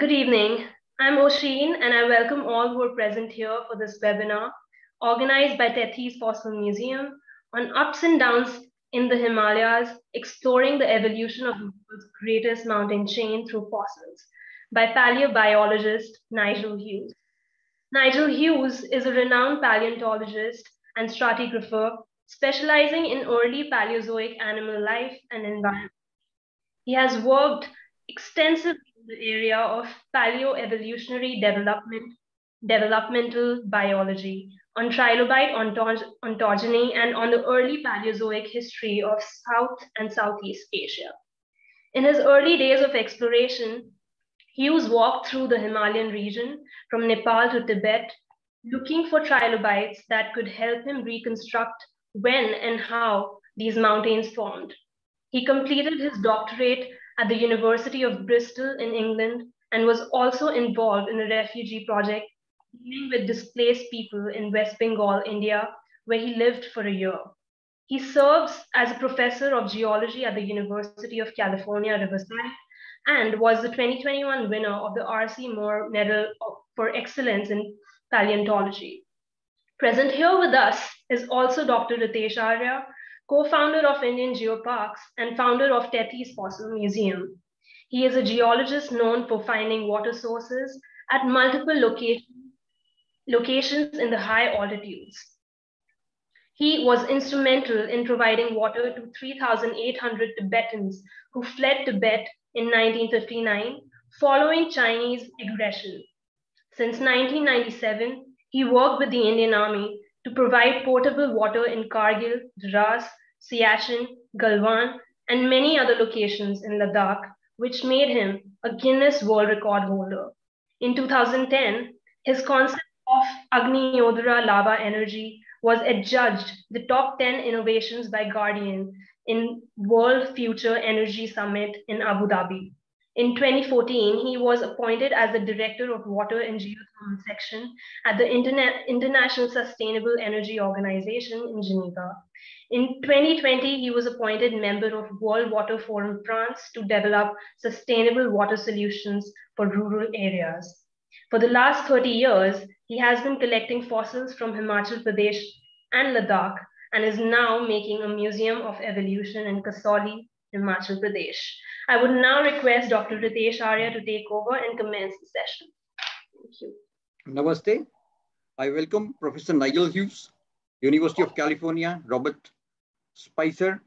Good evening. I'm Oshin and I welcome all who are present here for this webinar organized by Tethys Fossil Museum on ups and downs in the Himalayas, exploring the evolution of the world's greatest mountain chain through fossils by paleobiologist Nigel Hughes. Nigel Hughes is a renowned paleontologist and stratigrapher specializing in early Paleozoic animal life and environment. He has worked extensively in the area of paleoevolutionary development, developmental biology, on trilobite ontogeny, and on the early Paleozoic history of South and Southeast Asia. In his early days of exploration, Hughes walked through the Himalayan region from Nepal to Tibet, looking for trilobites that could help him reconstruct when and how these mountains formed. He completed his doctorate at the University of Bristol in England and was also involved in a refugee project dealing with displaced people in West Bengal, India, where he lived for a year. He serves as a professor of geology at the University of California, Riverside, and was the 2021 winner of the R.C. Moore Medal for Excellence in Paleontology. Present here with us is also Dr. Ritesh Arya, co-founder of Indian Geoparks and founder of Tethys Fossil Museum. He is a geologist known for finding water sources at multiple locations locations in the high altitudes. He was instrumental in providing water to 3,800 Tibetans who fled Tibet in 1959 following Chinese aggression. Since 1997, he worked with the Indian Army to provide potable water in Kargil, Dras, Siachen, Galwan, and many other locations in Ladakh, which made him a Guinness World Record holder. In 2010, his concept of Agni-Yodhra lava energy was adjudged the top 10 innovations by Guardian in World Future Energy Summit in Abu Dhabi. In 2014, he was appointed as the Director of Water and Geothermal Section at the Interna International Sustainable Energy Organization in Geneva. In 2020, he was appointed member of World Water Forum France to develop sustainable water solutions for rural areas. For the last 30 years, he has been collecting fossils from Himachal Pradesh and Ladakh and is now making a museum of evolution in Kasauli, Himachal Pradesh. I would now request Dr. Ritesh Arya to take over and commence the session. Thank you. Namaste. I welcome Professor Nigel Hughes, University of California, Robert Spicer,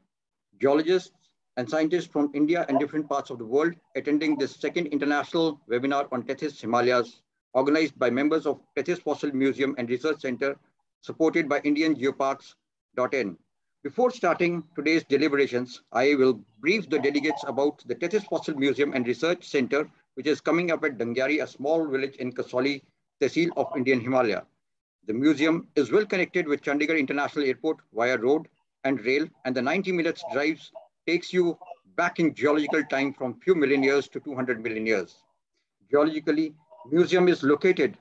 geologists and scientists from India and different parts of the world attending this second international webinar on Tethys Himalayas organized by members of Tethys Fossil Museum and Research Center, supported by Indian Geoparks.in. Before starting today's deliberations, I will brief the delegates about the Tethys Fossil Museum and Research Center, which is coming up at Dangyari, a small village in Kasauli, Tehsil of Indian Himalaya. The museum is well connected with Chandigarh International Airport via road and rail, and the 90 minutes drives takes you back in geological time from few million years to 200 million years. Geologically, museum is located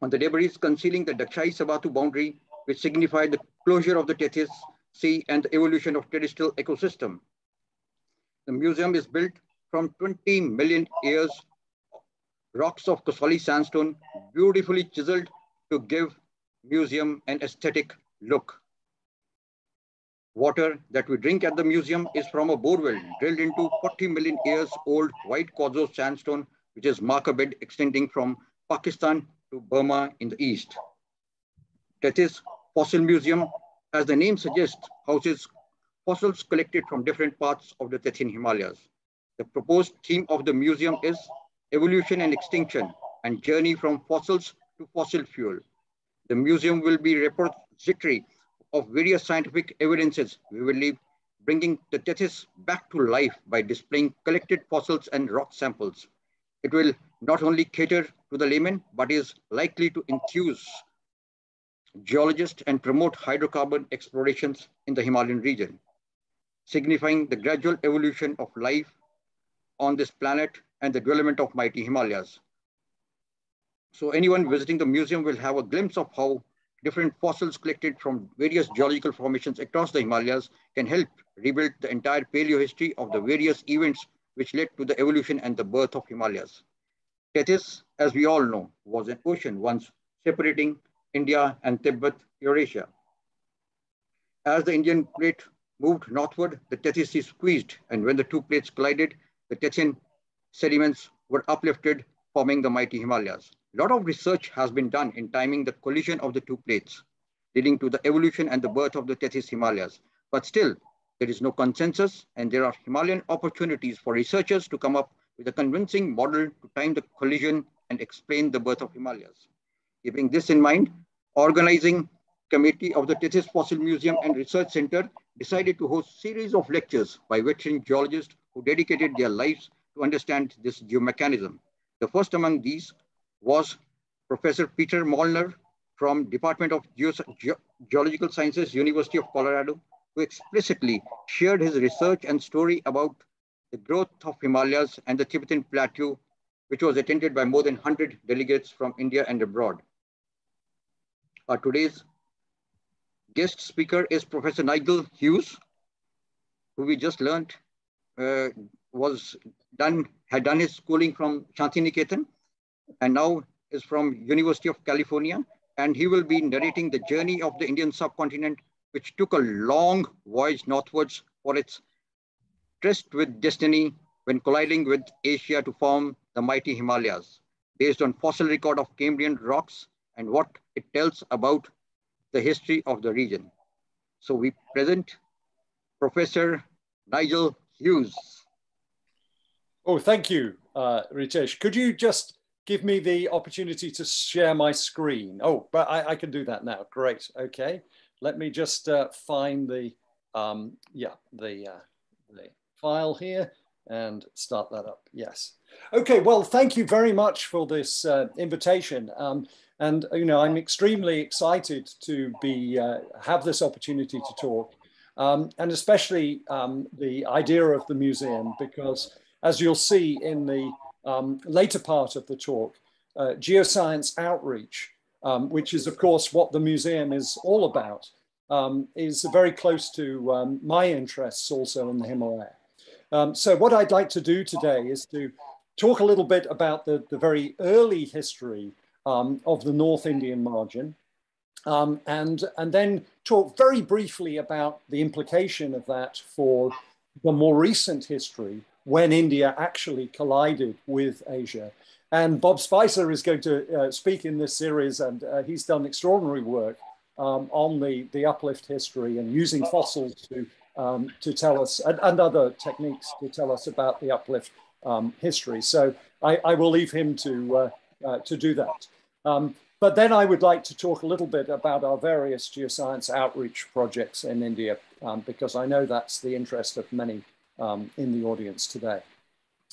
on the debris concealing the Dagshai Subathu boundary, which signified the closure of the Tethys Sea and the evolution of terrestrial ecosystem. The museum is built from 20 million years rocks of Kasauli sandstone, beautifully chiseled to give museum an aesthetic look. Water that we drink at the museum is from a borewell drilled into 40 million years old white quartzo sandstone which is marker bed extending from Pakistan to Burma in the east. Tethys Fossil Museum, as the name suggests, houses fossils collected from different parts of the Tethyan Himalayas. The proposed theme of the museum is evolution and extinction and journey from fossils to fossil fuel. The museum will be repository of various scientific evidences we will leave, bringing the Tethys back to life by displaying collected fossils and rock samples. It will not only cater to the layman, but is likely to enthuse geologists and promote hydrocarbon explorations in the Himalayan region, signifying the gradual evolution of life on this planet and the development of mighty Himalayas. So anyone visiting the museum will have a glimpse of how different fossils collected from various geological formations across the Himalayas can help rebuild the entire paleo history of the various events which led to the evolution and the birth of Himalayas. Tethys, as we all know, was an ocean once separating India and Tibet, Eurasia. As the Indian plate moved northward, the Tethys Sea squeezed, and when the two plates collided, the Tethyan sediments were uplifted, forming the mighty Himalayas. A lot of research has been done in timing the collision of the two plates, leading to the evolution and the birth of the Tethys Himalayas. But still, there is no consensus, and there are Himalayan opportunities for researchers to come up with a convincing model to time the collision and explain the birth of Himalayas. Keeping this in mind, organizing committee of the Tethys Fossil Museum and Research Center decided to host series of lectures by veteran geologists who dedicated their lives to understand this geomechanism. The first among these was Professor Peter Molnar from Department of Ge Geological Sciences, University of Colorado, who explicitly shared his research and story about the growth of Himalayas and the Tibetan Plateau, which was attended by more than 100 delegates from India and abroad. Our today's guest speaker is Professor Nigel Hughes, who we just learned uh, was done, had done his schooling from Shantiniketan and now is from University of California. And he will be narrating the journey of the Indian subcontinent, which took a long voyage northwards for its tryst with destiny when colliding with Asia to form the mighty Himalayas, based on fossil record of Cambrian rocks and what it tells about the history of the region. So we present Professor Nigel Hughes. Oh, thank you, uh, Ritesh. Could you just give me the opportunity to share my screen? Oh, but I, I can do that now. Great. Okay. Let me just uh, find the, um, yeah, the, uh, the file here and start that up. Yes. Okay. Well, thank you very much for this uh, invitation. Um, and you know, I'm extremely excited to be uh, have this opportunity to talk, um, and especially um, the idea of the museum, because as you'll see in the um, later part of the talk, uh, geoscience outreach, um, which is of course what the museum is all about, um, is very close to um, my interests also in the Himalaya. so what I'd like to do today is to talk a little bit about the, the very early history um, of the North Indian margin. Um, and, and then talk very briefly about the implication of that for the more recent history when India actually collided with Asia. And Bob Spicer is going to uh, speak in this series, and uh, he's done extraordinary work um, on the, the uplift history and using fossils to, um, to tell us, and, and, other techniques to tell us about the uplift um, history. So I, I, will leave him to, uh, uh, to do that. Um, but then I would like to talk a little bit about our various geoscience outreach projects in India, um, because I know that's the interest of many um, in the audience today.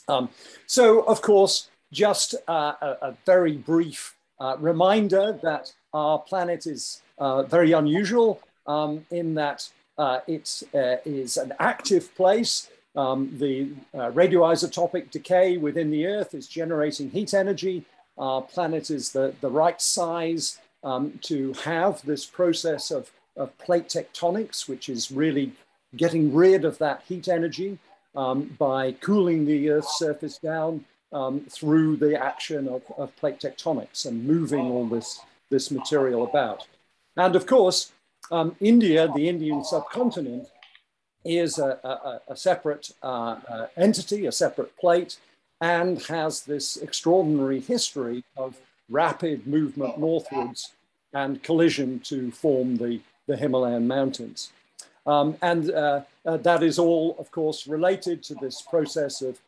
Um, so, of course, just uh, a, a, very brief uh, reminder that our planet is uh, very unusual um, in that uh, it uh, is an active place. Um, the uh, radioisotopic decay within the Earth is generating heat energy our planet is the, the right size um, to have this process of, of plate tectonics, which is really getting rid of that heat energy um, by cooling the Earth's surface down um, through the action of, of, plate tectonics and moving all this, this material about. And of course, um, India, the Indian subcontinent, is a, a, a separate uh, uh, entity, a separate plate, and has this extraordinary history of rapid movement northwards and collision to form the, the Himalayan mountains. Um, and uh, uh, that is all, of course, related to this process of,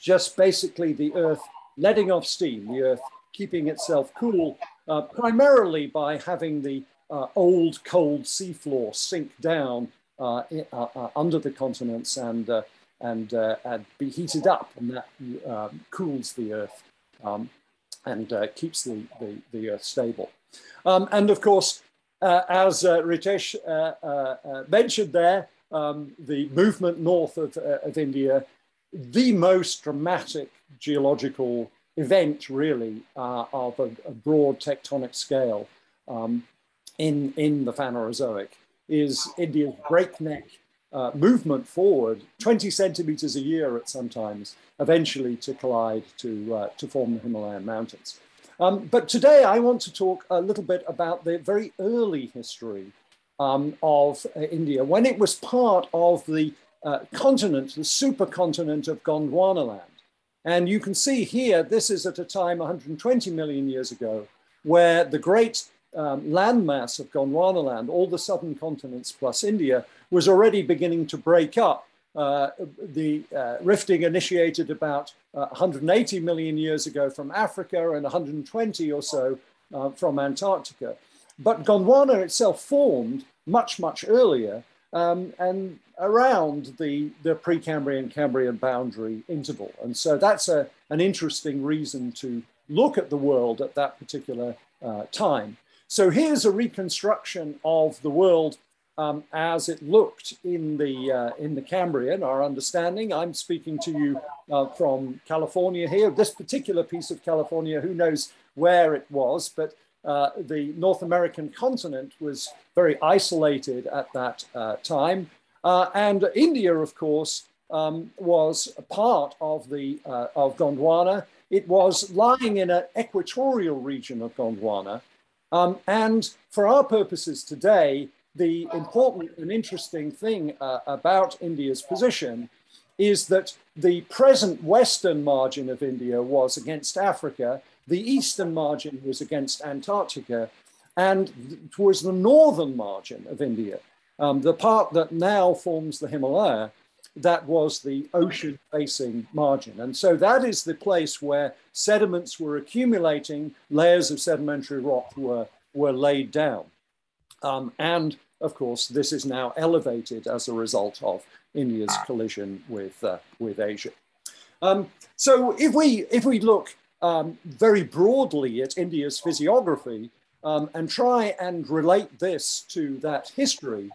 just basically the Earth letting off steam, the Earth keeping itself cool, uh, primarily by having the uh, old cold seafloor sink down uh, uh, under the continents and and, and be heated up, and that um, cools the Earth um, and keeps the, the, the, Earth stable. Um, and of course, as uh, Ritesh uh, uh, mentioned there, um, the movement north of, of India, the most dramatic geological event, really, of a, a, broad tectonic scale um, in, in the Phanerozoic is India's breakneck uh, movement forward 20 centimeters a year at sometimes, eventually to collide to, uh, to form the Himalayan mountains. Um, but today I want to talk a little bit about the very early history um, of uh, India when it was part of the uh, continent, the supercontinent of Gondwana land. And you can see here, this is at a time 120 million years ago, where the great um, landmass of Gondwana land, all the southern continents plus India, was already beginning to break up. Uh, the uh, rifting initiated about uh, 180 million years ago from Africa and 120 or so uh, from Antarctica. But Gondwana itself formed much, much earlier um, and around the, the Precambrian Cambrian boundary interval. And so that's a, an interesting reason to look at the world at that particular uh, time. So here's a reconstruction of the world um, as it looked in the, uh, in the Cambrian, our understanding. I'm speaking to you uh, from California here. This particular piece of California, who knows where it was, but uh, the North American continent was very isolated at that uh, time. Uh, and India, of course, um, was a part of, the, uh, of Gondwana. It was lying in an equatorial region of Gondwana. Um, and for our purposes today, the important and interesting thing uh, about India's position is that the present western margin of India was against Africa, the eastern margin was against Antarctica, and it was the northern margin of India, um, the part that now forms the Himalaya, that was the ocean facing margin. And so that is the place where sediments were accumulating, layers of sedimentary rock were, were laid down. Um, and of course, this is now elevated as a result of India's collision with, uh, with Asia. Um, so if we, if we look um, very broadly at India's physiography um, and try and relate this to that history,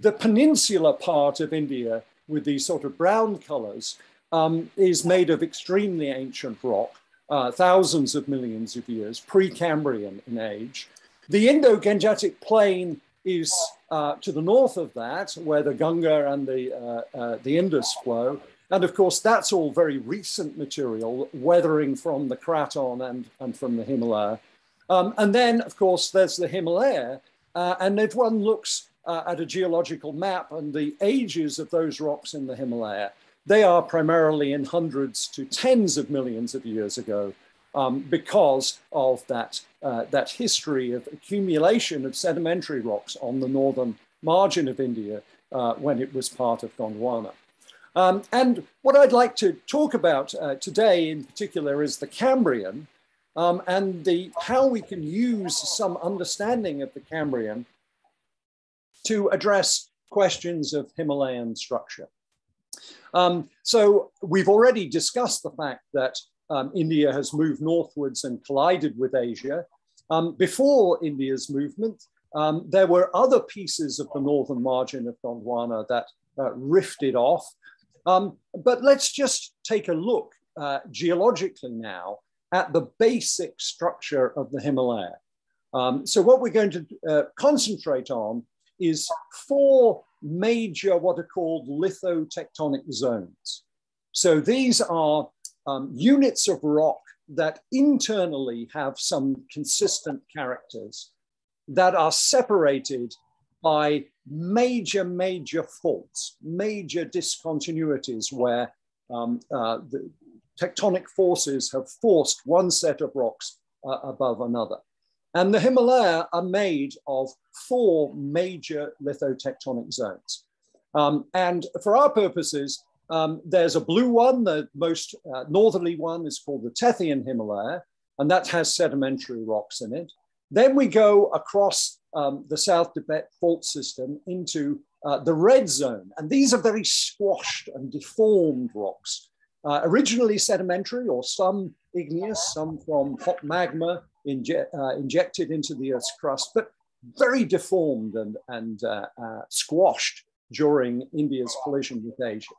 the peninsular part of India with these sort of brown colors um, is made of extremely ancient rock, uh, thousands of millions of years, pre-Cambrian in age. The Indo-Gangetic plain is uh, to the north of that, where the Ganga and the, uh, uh, the Indus flow. And of course, that's all very recent material, weathering from the Craton and, and from the Himalaya. Um, and then, of course, there's the Himalaya. Uh, and if one looks uh, at a geological map and the ages of those rocks in the Himalaya, they are primarily in hundreds to tens of millions of years ago um, because of that, uh, that history of accumulation of sedimentary rocks on the northern margin of India uh, when it was part of Gondwana. Um, and what I'd like to talk about uh, today in particular is the Cambrian um, and the, how we can use some understanding of the Cambrian to address questions of Himalayan structure. Um, so we've already discussed the fact that um, India has moved northwards and collided with Asia. Um, before India's movement, um, there were other pieces of the northern margin of Gondwana that uh, rifted off. Um, but let's just take a look uh, geologically now at the basic structure of the Himalaya. Um, so what we're going to uh, concentrate on is four major what are called lithotectonic zones. So these are um, units of rock that internally have some consistent characters that are separated by major, major faults, major discontinuities where um, uh, the tectonic forces have forced one set of rocks uh, above another. And the Himalaya are made of four major lithotectonic zones. Um, and for our purposes, um, there's a blue one, the most uh, northerly one is called the Tethyan Himalaya, and that has sedimentary rocks in it. Then we go across um, the South Tibet fault system into uh, the red zone, and these are very squashed and deformed rocks. Uh, originally sedimentary or some igneous, some from hot magma inje uh, injected into the Earth's crust, but very deformed and, and uh, uh, squashed during India's collision with Asia.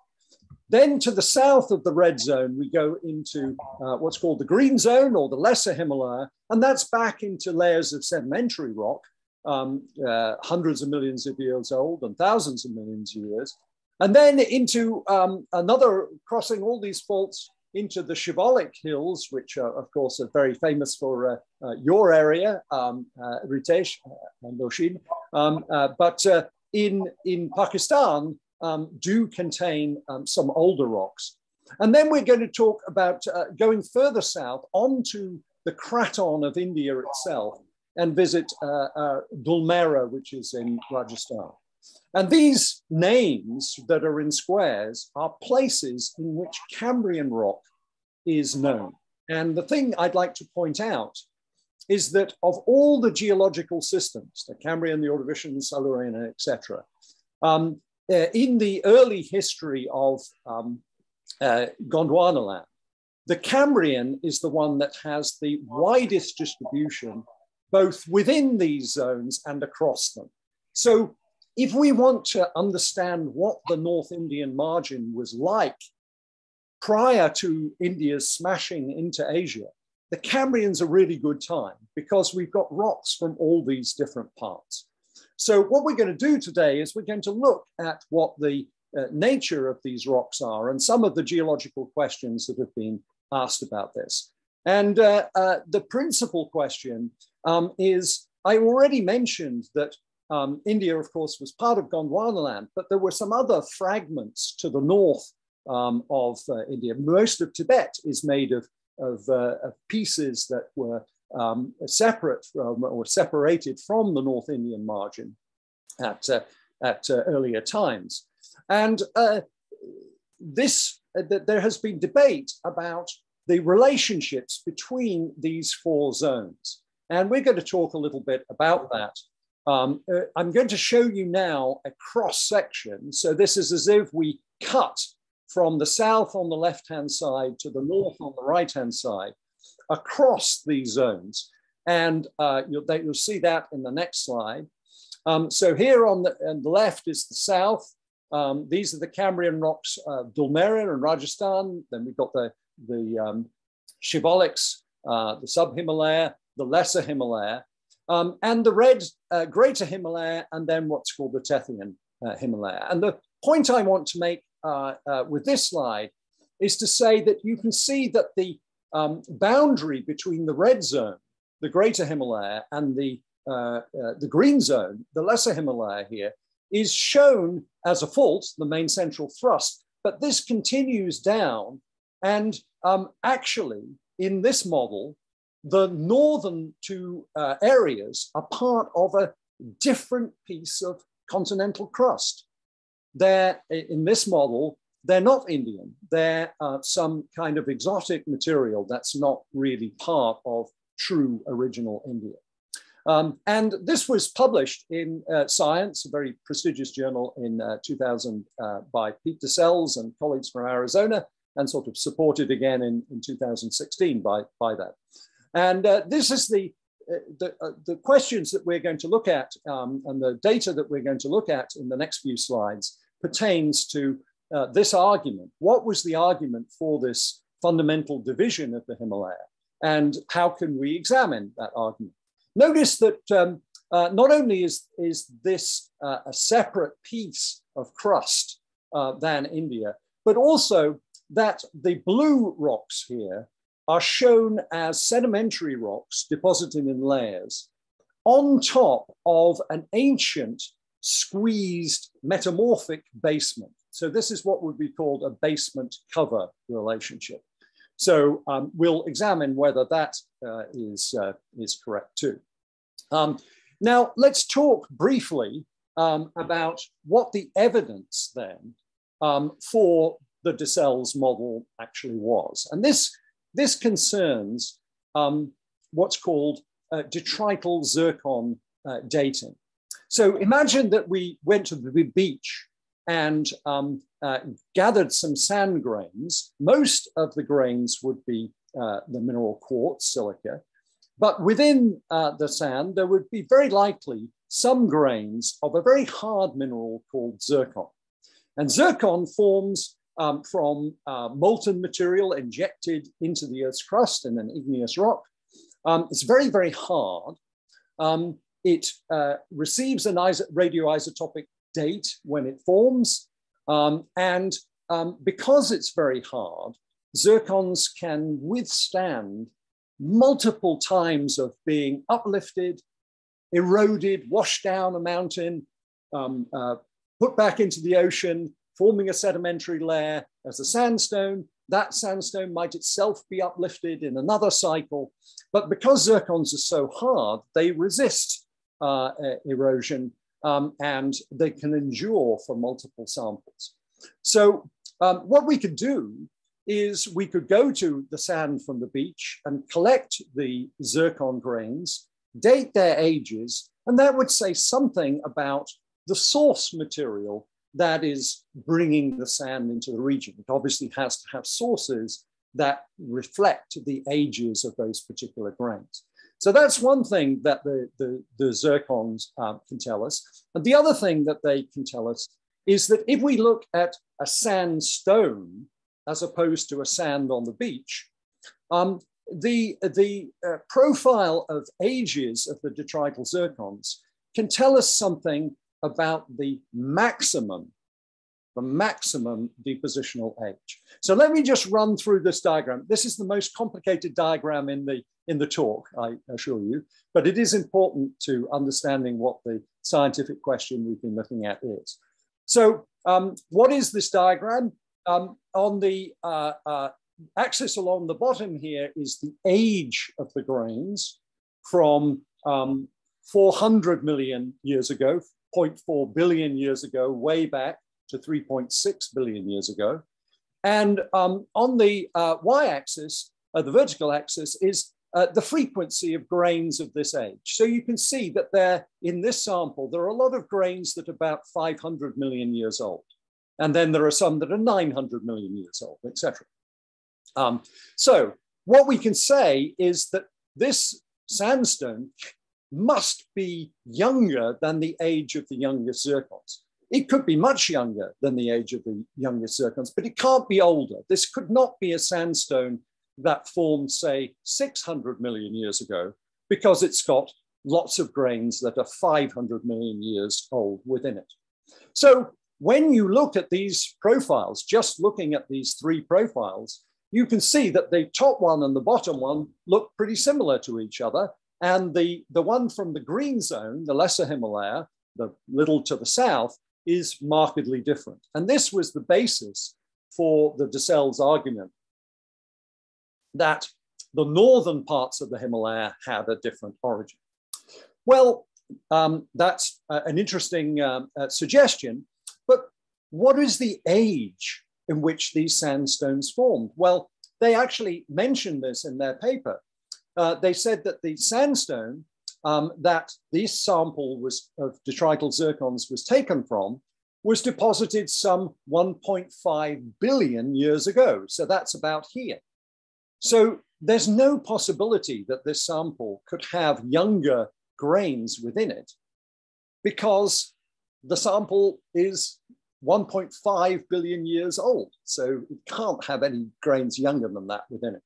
Then to the south of the red zone, we go into uh, what's called the green zone or the lesser Himalaya, and that's back into layers of sedimentary rock, um, uh, hundreds of millions of years old and thousands of millions of years. And then into um, another, crossing all these faults into the Shivalik Hills, which are, of course, are very famous for uh, uh, your area, um, uh, Ritesh and Oshin. Um, but in, in Pakistan, um, do contain um, some older rocks. And then we're going to talk about uh, going further south onto the Craton of India itself and visit uh, uh, Dulmera, which is in Rajasthan. And these names that are in squares are places in which Cambrian rock is known. And the thing I'd like to point out is that of all the geological systems, the Cambrian, the Ordovician, Silurian, etc., um, uh, in the early history of um, uh, Gondwanaland, the Cambrian is the one that has the widest distribution, both within these zones and across them. So if we want to understand what the North Indian margin was like prior to India's smashing into Asia, the Cambrian's a really good time because we've got rocks from all these different parts. So what we're going to do today is we're going to look at what the uh, nature of these rocks are and some of the geological questions that have been asked about this. And uh, uh, the principal question um, is, I already mentioned that um, India, of course, was part of Gondwanaland, but there were some other fragments to the north um, of uh, India. Most of Tibet is made of, of, uh, of pieces that were um, separate from, or separated from the North Indian margin at, uh, at uh, earlier times. And uh, this, uh, there has been debate about the relationships between these four zones. And we're going to talk a little bit about that um, I'm going to show you now a cross section. So this is as if we cut from the south on the left-hand side to the north on the right-hand side across these zones. And uh, you'll, you'll, see that in the next slide. Um, so here on the, on the, left is the south. Um, these are the Cambrian rocks, uh, and Rajasthan. Then we've got the, the um, uh, the sub-Himalaya, the lesser Himalaya, um, and the red uh, greater Himalaya, and then what's called the Tethyan uh, Himalaya. And the point I want to make uh, uh, with this slide is to say that you can see that the um, boundary between the red zone, the greater Himalaya, and the, uh, uh, the green zone, the lesser Himalaya here, is shown as a fault, the main central thrust, but this continues down. And um, actually, in this model, the northern two uh, areas are part of a different piece of continental crust. They're, in this model, they're not Indian. They're uh, some kind of exotic material that's not really part of true original India. Um, and this was published in uh, Science, a very prestigious journal in uh, 2000 uh, by Pete DeCelles and colleagues from Arizona, and sort of supported again in, in 2016 by, by that. And uh, this is the, uh, the, uh, the, questions that we're going to look at um, and the data that we're going to look at in the next few slides pertains to uh, this argument. What was the argument for this fundamental division of the Himalaya? And how can we examine that argument? Notice that um, uh, not only is, is this uh, a separate piece of crust than India, but also that the blue rocks here are shown as sedimentary rocks deposited in layers on top of an ancient squeezed metamorphic basement. So this is what would be called a basement cover relationship. So um, we'll examine whether that uh, is uh, is correct too. Um, now let's talk briefly um, about what the evidence then um, for the DeCelles model actually was. And this this concerns um, what's called uh, detrital zircon uh, dating. So imagine that we went to the beach and um, uh, gathered some sand grains. Most of the grains would be uh, the mineral quartz, silica, but within uh, the sand, there would be very likely some grains of a very hard mineral called zircon. And zircon forms um, from uh, molten material injected into the Earth's crust in an igneous rock. Um, it's very, very hard. Um, it uh, receives a radioisotopic date when it forms. Um, and um, because it's very hard, zircons can withstand multiple times of being uplifted, eroded, washed down a mountain, um, uh, put back into the ocean, forming a sedimentary layer as a sandstone. That sandstone might itself be uplifted in another cycle. But because zircons are so hard, they resist uh, erosion um, and they can endure for multiple samples. So um, what we could do is we could go to the sand from the beach and collect the zircon grains, date their ages, and that would say something about the source material that is bringing the sand into the region. It obviously has to have sources that reflect the ages of those particular grains. So that's one thing that the, the, the zircons um, can tell us. And the other thing that they can tell us is that if we look at a sandstone as opposed to a sand on the beach, um, the, the uh, profile of ages of the detrital zircons can tell us something about the maximum, the maximum depositional age. So let me just run through this diagram. This is the most complicated diagram in the, in the talk, I assure you, but it is important to understanding what the scientific question we've been looking at is. So um, what is this diagram? Um, on the uh, uh, axis along the bottom here is the age of the grains from um, 400 million years ago, 0.4 billion years ago, way back to 3.6 billion years ago. And um, on the uh, y-axis, uh, the vertical axis, is uh, the frequency of grains of this age. So you can see that there, in this sample, there are a lot of grains that are about 500 million years old. And then there are some that are 900 million years old, etc. Um, so what we can say is that this sandstone must be younger than the age of the youngest zircons. It could be much younger than the age of the youngest zircons, but it can't be older. This could not be a sandstone that formed, say, 600 million years ago, because it's got lots of grains that are 500 million years old within it. So when you look at these profiles, just looking at these three profiles, you can see that the top one and the bottom one look pretty similar to each other. And the, the one from the green zone, the Lesser Himalaya, the little to the south, is markedly different. And this was the basis for the DeCelles argument that the northern parts of the Himalaya had a different origin. Well, um, that's uh, an interesting um, uh, suggestion, but what is the age in which these sandstones formed? Well, they actually mentioned this in their paper. Uh, they said that the sandstone um, that this sample was of detrital zircons was taken from was deposited some 1.5 billion years ago. So that's about here. So there's no possibility that this sample could have younger grains within it because the sample is 1.5 billion years old. So it can't have any grains younger than that within it.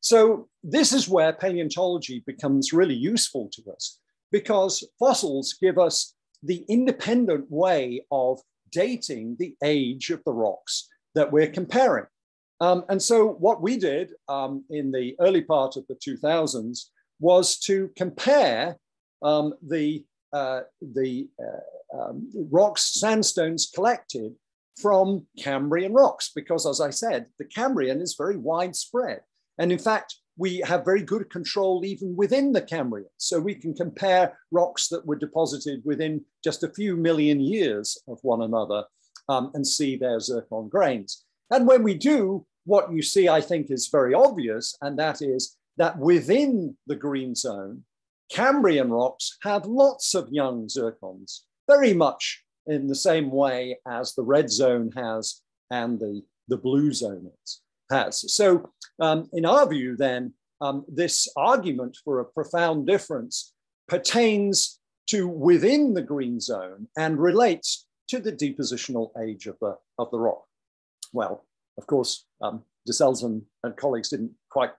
So this is where paleontology becomes really useful to us because fossils give us the independent way of dating the age of the rocks that we're comparing. Um, and so what we did um, in the early part of the 2000s was to compare um, the, uh, the uh, um, rocks, sandstones collected from Cambrian rocks, because as I said, the Cambrian is very widespread. And in fact, we have very good control even within the Cambrian. So we can compare rocks that were deposited within just a few million years of one another um, and see their zircon grains. And when we do, what you see, I think, is very obvious, and that is that within the green zone, Cambrian rocks have lots of young zircons, very much in the same way as the red zone has and the, the blue zone has. So um, in our view, then, um, this argument for a profound difference pertains to within the green zone and relates to the depositional age of the, of the rock. Well, of course, um, DeCelles and, and colleagues didn't quite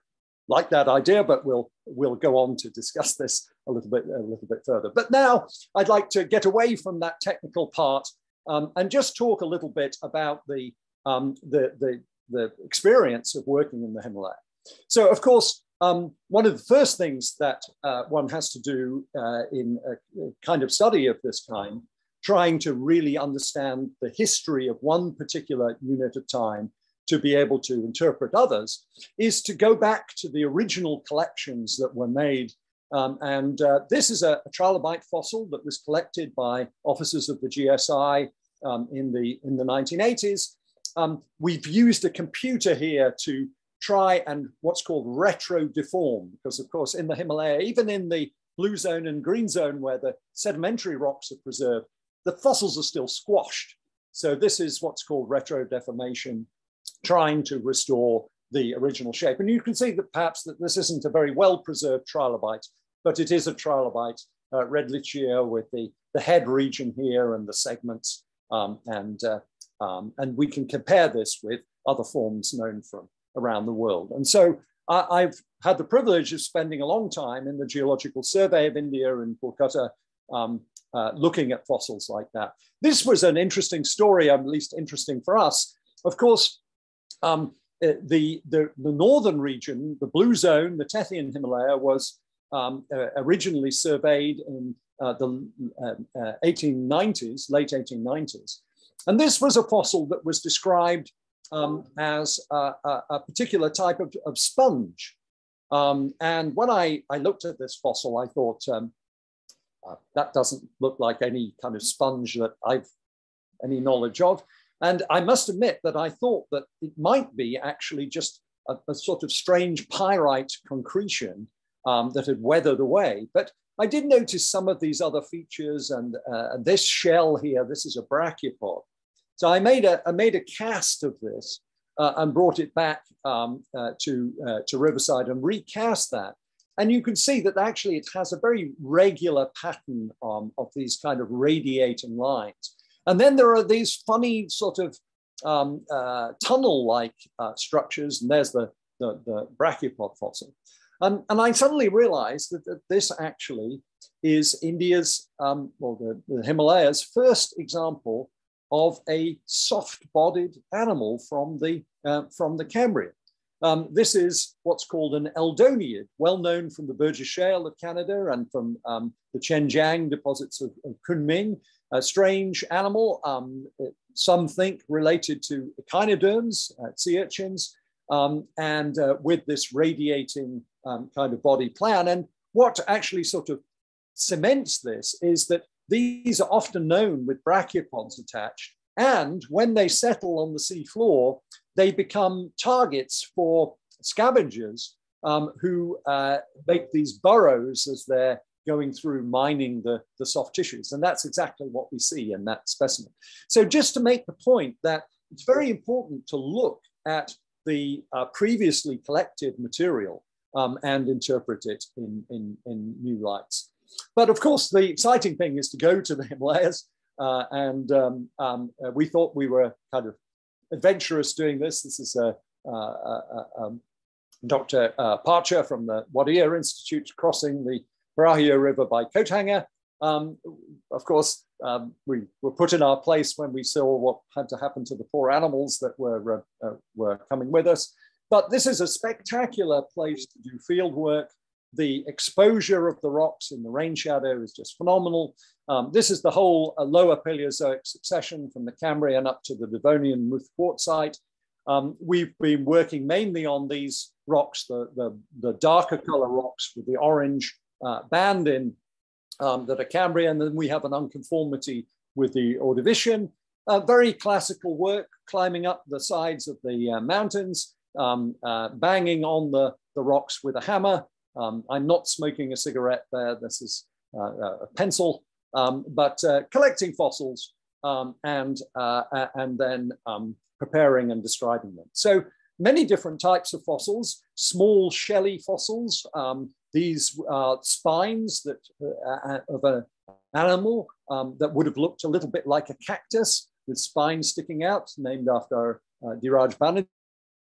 like that idea, but we'll, we'll go on to discuss this a little bit, a little bit further. But now I'd like to get away from that technical part um, and just talk a little bit about the, um, the, the, the, experience of working in the Himalaya. So, of course, um, one of the first things that uh, one has to do uh, in a, a kind of study of this kind, trying to really understand the history of one particular unit of time to be able to interpret others, is to go back to the original collections that were made um, and uh, this is a, a, trilobite fossil that was collected by officers of the GSI um, in, the, in the 1980s. Um, we've used a computer here to try and what's called retro deform, because of course in the Himalaya, even in the blue zone and green zone where the sedimentary rocks are preserved, the fossils are still squashed. So this is what's called retro deformation, trying to restore the original shape. And you can see that perhaps that this isn't a very well preserved trilobite, but it is a trilobite, uh, Redlichia with the, the head region here and the segments. Um, and, uh, um, and we can compare this with other forms known from around the world. And so I, have had the privilege of spending a long time in the Geological Survey of India in Kolkata, um, uh, looking at fossils like that. This was an interesting story, at least interesting for us. Of course, um, uh, the, the, the, northern region, the blue zone, the Tethyan Himalaya, was um, uh, originally surveyed in uh, the 1890s, uh, late 1890s. And this was a fossil that was described um, as a, a, a, particular type of, of sponge. Um, and when I, I looked at this fossil, I thought, um, uh, that doesn't look like any kind of sponge that I've any knowledge of. And I must admit that I thought that it might be actually just a, a sort of strange pyrite concretion um, that had weathered away. But I did notice some of these other features and uh, this shell here, this is a brachiopod. So I made a, I made a cast of this uh, and brought it back um, uh, to, uh, to Riverside and recast that. And you can see that actually it has a very regular pattern um, of these kind of radiating lines. And then there are these funny sort of um, uh, tunnel-like uh, structures, and there's the, the, the brachiopod fossil. Um, and I suddenly realized that, that this actually is India's, um, well, the, the Himalayas' first example of a soft-bodied animal from the, uh, from the Cambrian. Um, this is what's called an eldoniid, well known from the Burgess Shale of Canada and from um, the Chengjiang deposits of, of, Kunming. A strange animal, um, some think related to echinoderms, uh, sea urchins, um, and uh, with this radiating um, kind of body plan. And what actually sort of cements this is that these are often known with brachiopods attached. And when they settle on the sea floor, they become targets for scavengers um, who uh, make these burrows as they're going through mining the, the soft tissues. And that's exactly what we see in that specimen. So just to make the point that it's very important to look at the uh, previously collected material um, and interpret it in, in, in new lights. But of course, the exciting thing is to go to the Himalayas. Uh, and um, um, uh, we thought we were kind of adventurous doing this. This is a, um, Dr. Uh, Parcha from the Wadia Institute crossing the Parahio River by Coathanger. Um, of course, um, we were put in our place when we saw what had to happen to the poor animals that were, uh, uh, were coming with us. But this is a spectacular place to do field work. The exposure of the rocks in the rain shadow is just phenomenal. Um, this is the whole uh, lower Paleozoic succession from the Cambrian up to the Devonian Muth quartzite. Um, we've been working mainly on these rocks, the, the, the darker color rocks with the orange uh, band in um, that are Cambrian. Then we have an unconformity with the Ordovician. Uh, very classical work, climbing up the sides of the uh, mountains um, uh, banging on the, the rocks with a hammer. Um, I'm not smoking a cigarette there. This is uh, a pencil, um, but uh, collecting fossils um, and, uh, and then um, preparing and describing them. So many different types of fossils, small shelly fossils. Um, these spines that uh, uh, of an animal that would have looked a little bit like a cactus with spines sticking out, named after uh, Banerjee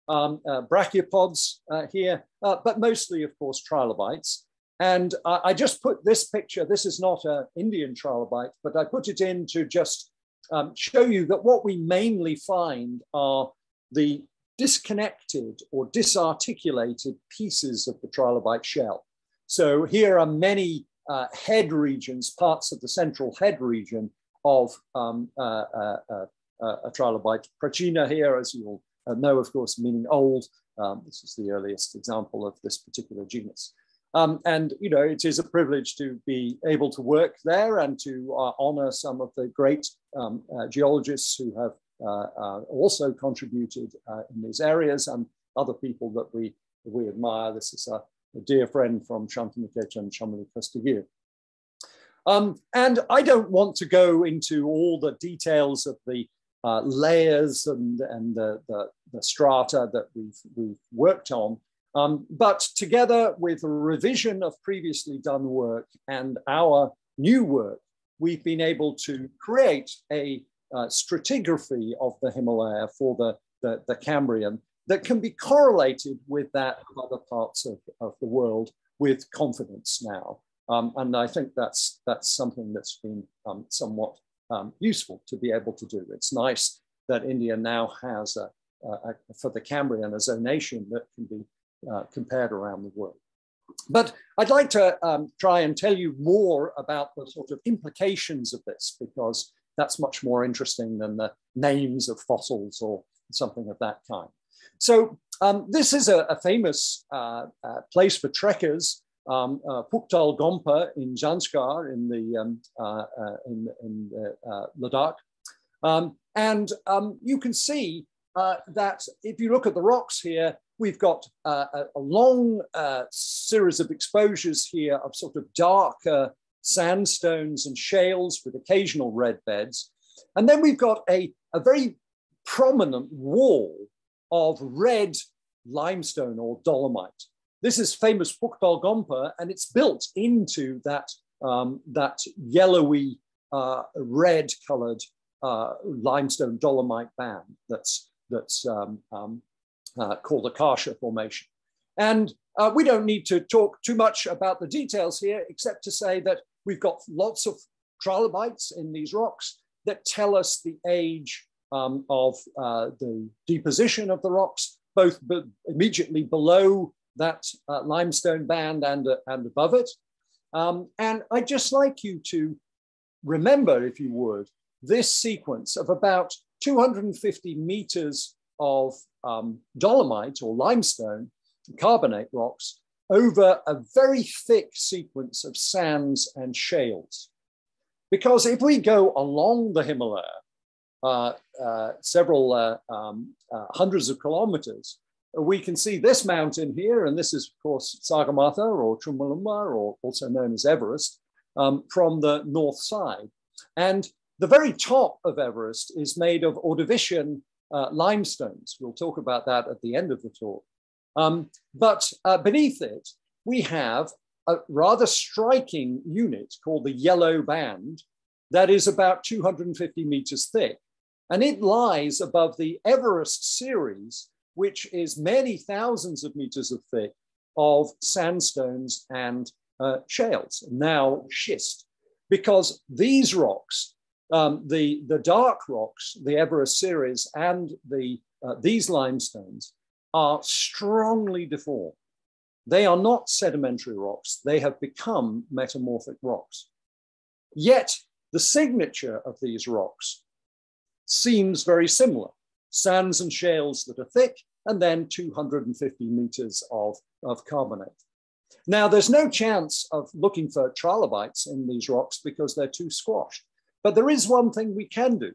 um, uh, brachiopods uh, here, uh, but mostly, of course, trilobites. And I just put this picture, this is not an Indian trilobite, but I put it in to just um, show you that what we mainly find are the disconnected or disarticulated pieces of the trilobite shell. So here are many uh, head regions, parts of the central head region of um, uh, uh, a trilobite. Prachina here, as you'll know, of course, meaning old. Um, this is the earliest example of this particular genus. Um, and you know, it is a privilege to be able to work there and to uh, honor some of the great um, uh, geologists who have uh, uh also contributed uh, in these areas and other people that we, we admire. This is a, a dear friend from Chantanikecha and Chamonix Costiguillo. Um, and I don't want to go into all the details of the uh, layers and, and the, the, the, strata that we've, we've worked on. Um, but together with a revision of previously done work and our new work, we've been able to create a uh, stratigraphy of the Himalaya for the, the, the, Cambrian that can be correlated with that of other parts of, of the world with confidence now. Um, and I think that's, that's something that's been um, somewhat um, useful to be able to do. It's nice that India now has, a, a, a, for the Cambrian, a zonation that can be uh, compared around the world. But I'd like to um, try and tell you more about the sort of implications of this, because that's much more interesting than the names of fossils or something of that kind. So um, this is a, a famous uh, uh, place for trekkers, um, uh, Phuktal Gompa in Zanskar in the um, uh, uh, in, in uh, Ladakh, um, and um, you can see that if you look at the rocks here, We've got uh, a, a, long uh, series of exposures here of sort of darker sandstones and shales with occasional red beds. And then we've got a, a very prominent wall of red limestone or dolomite. This is famous Phuktal Gompa, and it's built into that, um, that yellowy, uh, red colored uh, limestone dolomite band that's, that's um, um, uh, called the Karsha Formation. And uh, we don't need to talk too much about the details here, except to say that we've got lots of trilobites in these rocks that tell us the age um, of uh, the deposition of the rocks, both be immediately below that uh, limestone band and, uh, and above it. Um, and I'd just like you to remember, if you would, this sequence of about 250 meters of um, dolomite or limestone, carbonate rocks, over a very thick sequence of sands and shales. Because if we go along the Himalaya, uh, uh, several uh, um, uh, hundreds of kilometers, we can see this mountain here, and this is, of course, Sagarmatha or Chomolungma, or also known as Everest, um, from the north side. And the very top of Everest is made of Ordovician uh, limestones. We'll talk about that at the end of the talk. Um, but uh, beneath it, we have a rather striking unit called the yellow band that is about 250 meters thick. And it lies above the Everest series, which is many thousands of meters of thick of sandstones and uh, shales, now schist, because these rocks um, the, the dark rocks, the Everest series, and the, uh, these limestones are strongly deformed. They are not sedimentary rocks, they have become metamorphic rocks. Yet the signature of these rocks seems very similar sands and shales that are thick, and then 250 meters of, of carbonate. Now, there's no chance of looking for trilobites in these rocks because they're too squashed. But there is one thing we can do,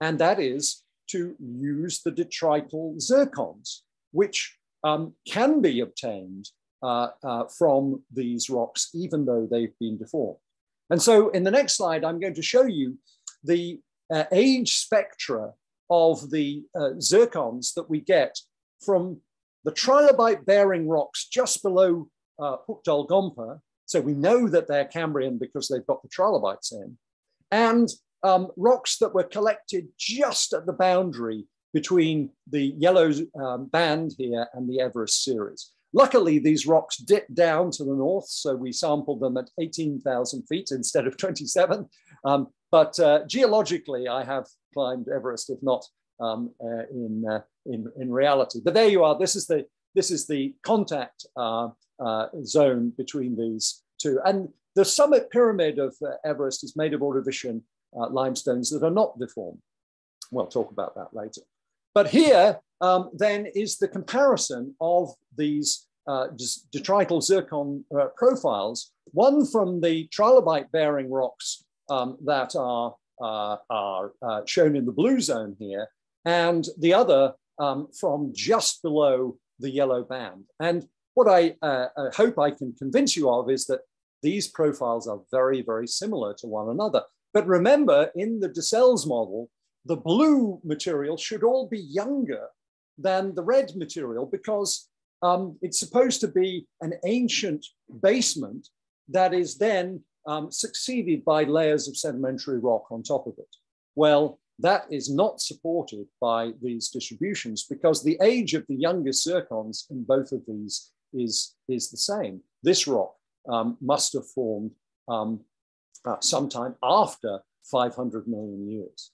and that is to use the detrital zircons, which um, can be obtained uh, uh, from these rocks, even though they've been deformed. And so in the next slide, I'm going to show you the uh, age spectra of the uh, zircons that we get from the trilobite bearing rocks just below uh, Gompa. So we know that they're Cambrian because they've got the trilobites in and um, rocks that were collected just at the boundary between the yellow um, band here and the Everest series. Luckily, these rocks dip down to the north, so we sampled them at 18,000 feet instead of 27. Um, but uh, geologically, I have climbed Everest, if not um, uh, in, uh, in, in reality. But there you are. This is the, this is the contact uh, uh, zone between these two. And the summit pyramid of uh, Everest is made of Ordovician limestones that are not deformed. We'll talk about that later. But here um, then is the comparison of these uh, detrital zircon uh, profiles, one from the trilobite bearing rocks um, that are, uh, are uh, shown in the blue zone here, and the other um, from just below the yellow band. And what I, uh, I hope I can convince you of is that these profiles are very, very similar to one another. But remember, in the DeCelles model, the blue material should all be younger than the red material because um, it's supposed to be an ancient basement that is then um, succeeded by layers of sedimentary rock on top of it. Well, that is not supported by these distributions because the age of the youngest zircons in both of these is, is the same. This rock um, must have formed um, uh, sometime after 500 million years.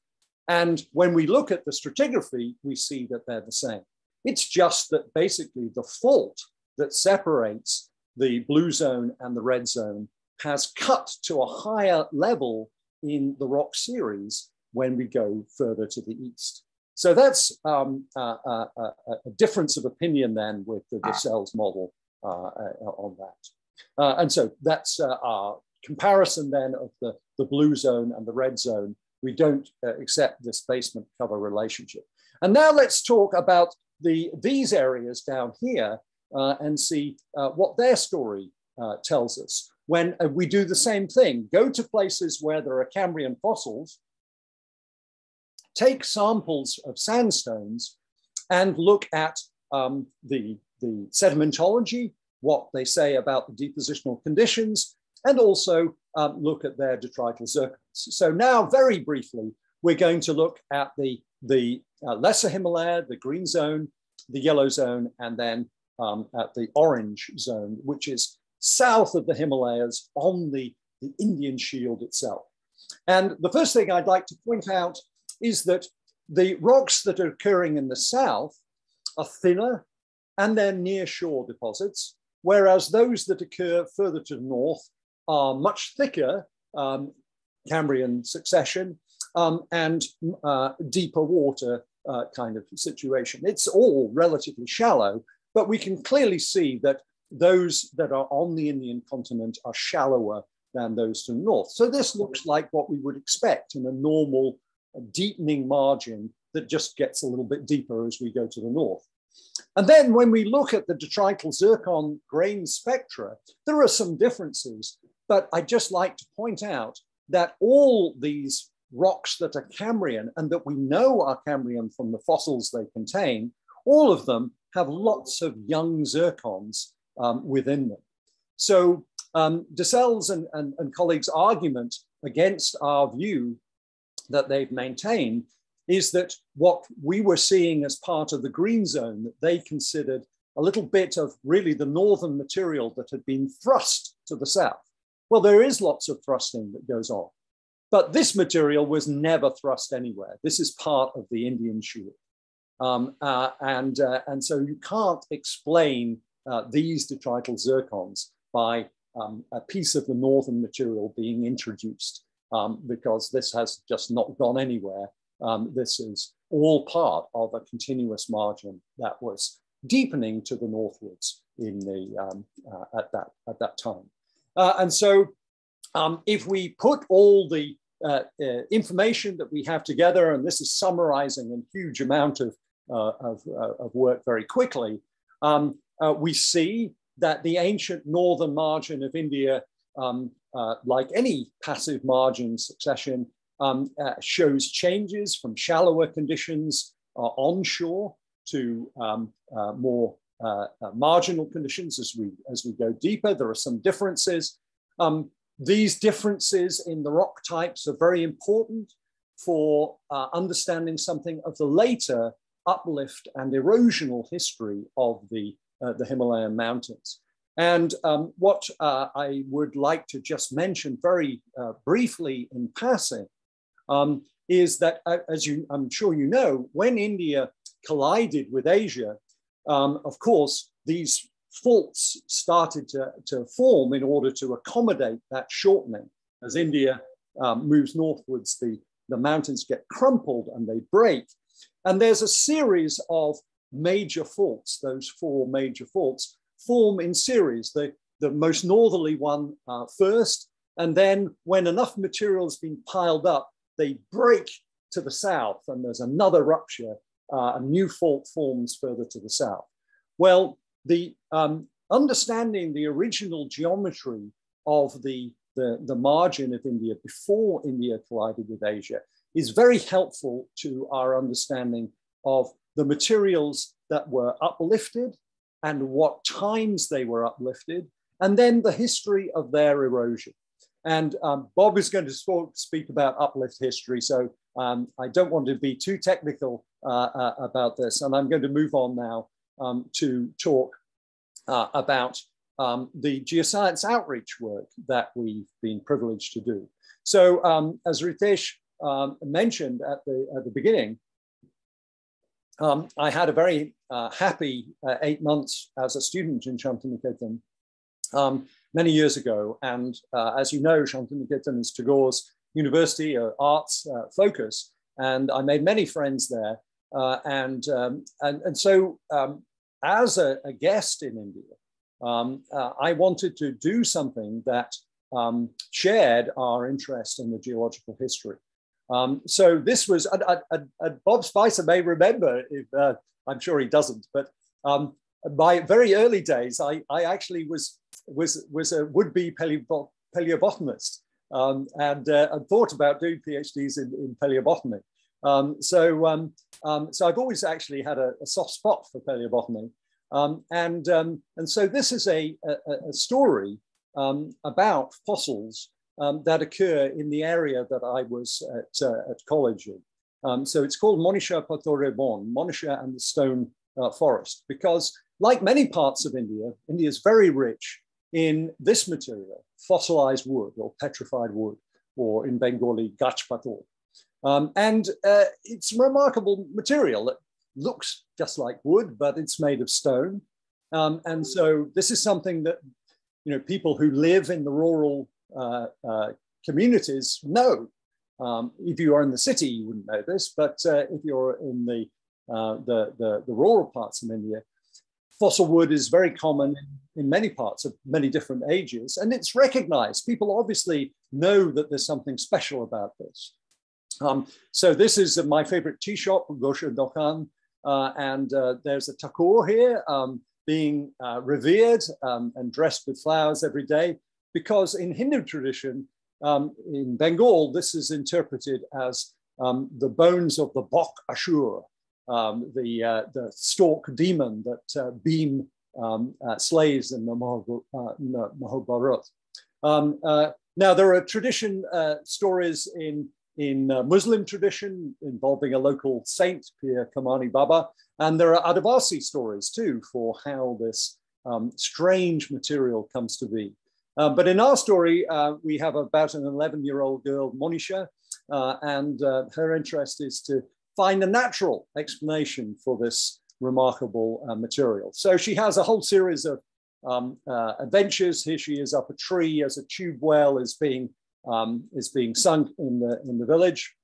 And when we look at the stratigraphy, we see that they're the same. It's just that basically the fault that separates the blue zone and the red zone has cut to a higher level in the rock series when we go further to the east. So that's um, uh, uh, uh, a difference of opinion then with the DeCelles model uh, uh, on that. Uh, and so that's our comparison then of the, the blue zone and the red zone we don't uh, accept this basement cover relationship. And now let's talk about the, these areas down here uh, and see uh, what their story uh, tells us. When uh, we do the same thing, go to places where there are Cambrian fossils, take samples of sandstones and look at um, the, the sedimentology, what they say about the depositional conditions, and also um, look at their detrital zircons. So now, very briefly, we're going to look at the, the uh, Lesser Himalaya, the green zone, the yellow zone, and then um, at the orange zone, which is south of the Himalayas on the, the Indian Shield itself. And the first thing I'd like to point out is that the rocks that are occurring in the south are thinner and they're near shore deposits, whereas those that occur further to the north are much thicker um, Cambrian succession um, and uh, deeper water uh, kind of situation. It's all relatively shallow, but we can clearly see that those that are on the Indian continent are shallower than those to the north. So this looks like what we would expect in a normal deepening margin that just gets a little bit deeper as we go to the north. And then when we look at the detrital zircon grain spectra, there are some differences. But I'd just like to point out that all these rocks that are Cambrian and that we know are Cambrian from the fossils they contain, all of them have lots of young zircons um, within them. So um, DeCelles and, and, and colleagues' argument against our view that they've maintained is that what we were seeing as part of the green zone that they considered a little bit of really the northern material that had been thrust to the south. Well, there is lots of thrusting that goes on, but this material was never thrust anywhere. This is part of the Indian shield. Um, uh, and, uh, and so you can't explain uh, these detrital zircons by um, a piece of the northern material being introduced um, because this has just not gone anywhere. Um, this is all part of a continuous margin that was deepening to the northwards in the, um, uh, at, that, at that time. Uh, and so um, if we put all the uh, uh, information that we have together, and this is summarizing a huge amount of, uh, of, of, work very quickly, um, uh, we see that the ancient northern margin of India, um, like any passive margin succession, um, shows changes from shallower conditions onshore to um, more uh, uh, marginal conditions as we, as we go deeper. There are some differences. Um, these differences in the rock types are very important for uh, understanding something of the later uplift and erosional history of the, uh, the Himalayan mountains. And um, what uh, I would like to just mention very uh, briefly in passing um, is that, uh, as you, I'm sure you know, when India collided with Asia, um, of course, these faults started to, to form in order to accommodate that shortening. As India um, moves northwards, the, the mountains get crumpled and they break. And there's a series of major faults, those four major faults, form in series. The, the most northerly one uh, first, and then when enough material has been piled up, they break to the south and there's another rupture, uh, a new fault forms further to the south. Well, the um, understanding the original geometry of the, the, the margin of India before India collided with Asia is very helpful to our understanding of the materials that were uplifted and what times they were uplifted, and then the history of their erosion. And um, Bob is going to speak about uplift history, so um, I don't want to be too technical uh, uh, about this. And I'm going to move on now um, to talk uh, about um, the geoscience outreach work that we've been privileged to do. So um, as Ritesh um, mentioned at the, at the beginning, um, I had a very uh, happy uh, eight months as a student in Shantiniketan um, many years ago. And uh, as you know, Shantiniketan is Tagore's university uh, arts uh, focus. And I made many friends there. Uh, and, um, and, and so um, as a, a, guest in India, um, I wanted to do something that um, shared our interest in the geological history. Um, so this was, and, and, and, Bob Spicer may remember, if, uh, I'm sure he doesn't, but um, my very early days, I, I actually was, was, was a would-be paleobotanist um, and, uh, and thought about doing PhDs in, in paleobotany. Um, so, um, um, so I've always actually had a, a soft spot for paleobotany. and, and so this is a, a, a story about fossils um, that occur in the area that I was at, uh, at college in. Um, so it's called Monisha Patorebon, Monisha and the Stone uh, Forest, because like many parts of India, India is very rich in this material, fossilized wood or petrified wood, or in Bengali, gach pator. Um, and uh, it's remarkable material that looks just like wood, but it's made of stone. Um, and so this is something that you know people who live in the rural uh, uh, communities know. Um, if you are in the city, you wouldn't know this, but uh, if you're in the, the, the, the, rural parts of India, fossil wood is very common in, many parts of many different ages, and it's recognized. People obviously know that there's something special about this. Um, so this is my favorite tea shop, Gosha Dokan, uh, and uh, there's a Tagore here um, being uh, revered um, and dressed with flowers every day because in Hindu tradition, um, in Bengal, this is interpreted as um, the bones of the Bok Ashur, um, the, uh, the stork demon that uh, Bhim um, uh, slays in the uh, Mahabharata. Um, uh, now, there are tradition uh, stories in, in Muslim tradition involving a local saint, Pir Kamani Baba, and there are Adivasi stories too for how this um, strange material comes to be. Um, but in our story, uh, we have about an 11 year old girl, Monisha, uh, and uh, her interest is to find a natural explanation for this remarkable uh, material. So she has a whole series of um, uh, adventures. Here she is up a tree as a tube well is being, um, is being sunk in the, in the village.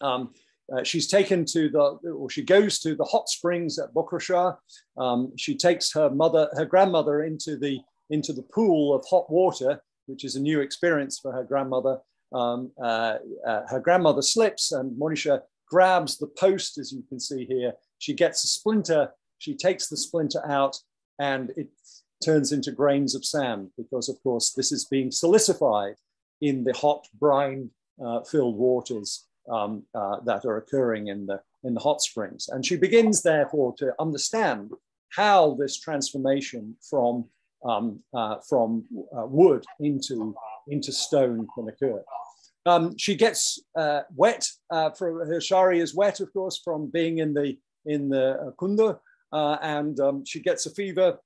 Um, uh, she's taken to the, or she goes to the hot springs at Bokrashar. Um, she takes her mother, her grandmother into the into the pool of hot water, which is a new experience for her grandmother. Um, uh, uh, her grandmother slips and Monisha grabs the post, as you can see here. She gets a splinter, she takes the splinter out and it turns into grains of sand because of course this is being silicified in the hot brine uh, filled waters um, uh, that are occurring in the, in the hot springs. And she begins therefore to understand how this transformation from um, uh, from uh, wood into, into stone can occur. Um, she gets uh, wet, uh, for her shari is wet, of course, from being in the, in the uh, kunda, uh, and um, she gets a fever.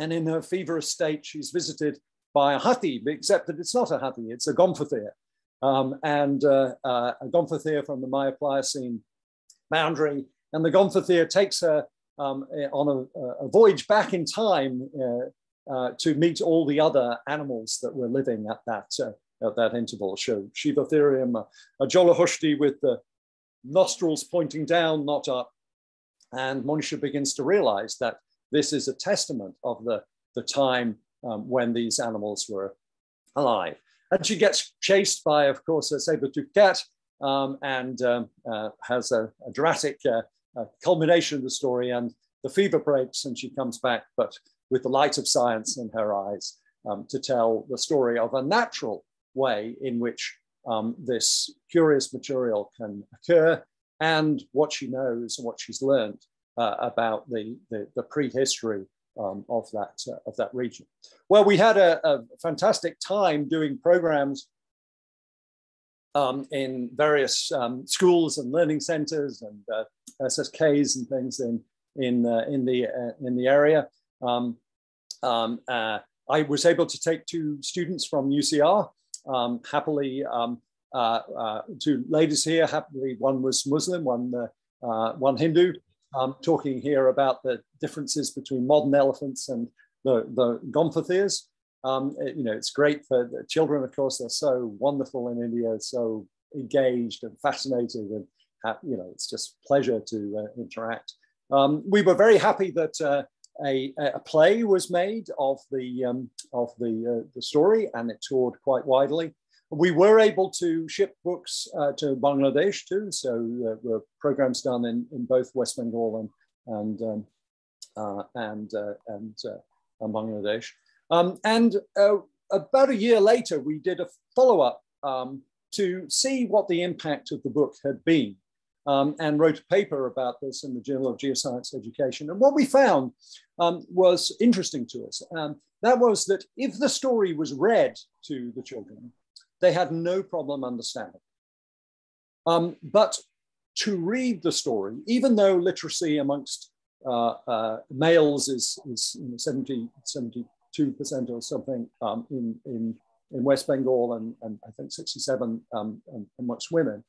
And in her feverous state, she's visited by a hathi, except that it's not a hathi, it's a gomphathir. um, and uh, uh, a Gomphothere from the Mio-Pliocene boundary. And the Gomphothere takes her um, on a, a, voyage back in time uh, uh, to meet all the other animals that were living at that, uh, at that interval. So Shivatherium, Jolahoshti with the nostrils pointing down, not up. And Monisha begins to realize that this is a testament of the, the time um, when these animals were alive. And she gets chased by, of course, a saber-toothed cat um, and um, uh, has a, a dramatic uh, uh, culmination of the story. And the fever breaks and she comes back, but with the light of science in her eyes um, to tell the story of a natural way in which um, this curious material can occur and what she knows and what she's learned uh, about the, the, the prehistory um, of, that, uh, of that region. Well, we had a, a fantastic time doing programs um, in various um, schools and learning centers and uh, SSKs and things in, in, uh, in, the, uh, in the area. Um, um uh, I was able to take two students from UCR, um, happily, um, uh, uh, two ladies here, happily, one was Muslim, one, one Hindu, talking here about the differences between modern elephants and the, the Gomphotheres. Um, it, you know, it's great for the children, of course, they're so wonderful in India, so engaged and fascinated, and you know, it's just pleasure to uh, interact. Um, we were very happy that uh, a, a, play was made of the um, of the uh, the story, and it toured quite widely. We were able to ship books uh, to Bangladesh too, so uh, there were programs done in, in both West Bengal and and um, uh, and and, and Bangladesh. Um, and uh, about a year later, we did a follow up um, to see what the impact of the book had been. Um, and wrote a paper about this in the Journal of Geoscience Education. And what we found um, was interesting to us. Um, that was that if the story was read to the children, they had no problem understanding. Um, but to read the story, even though literacy amongst uh, uh, males is, is 70, 70 2% or something um, in, in, in West Bengal and, and I think 67 um, amongst women.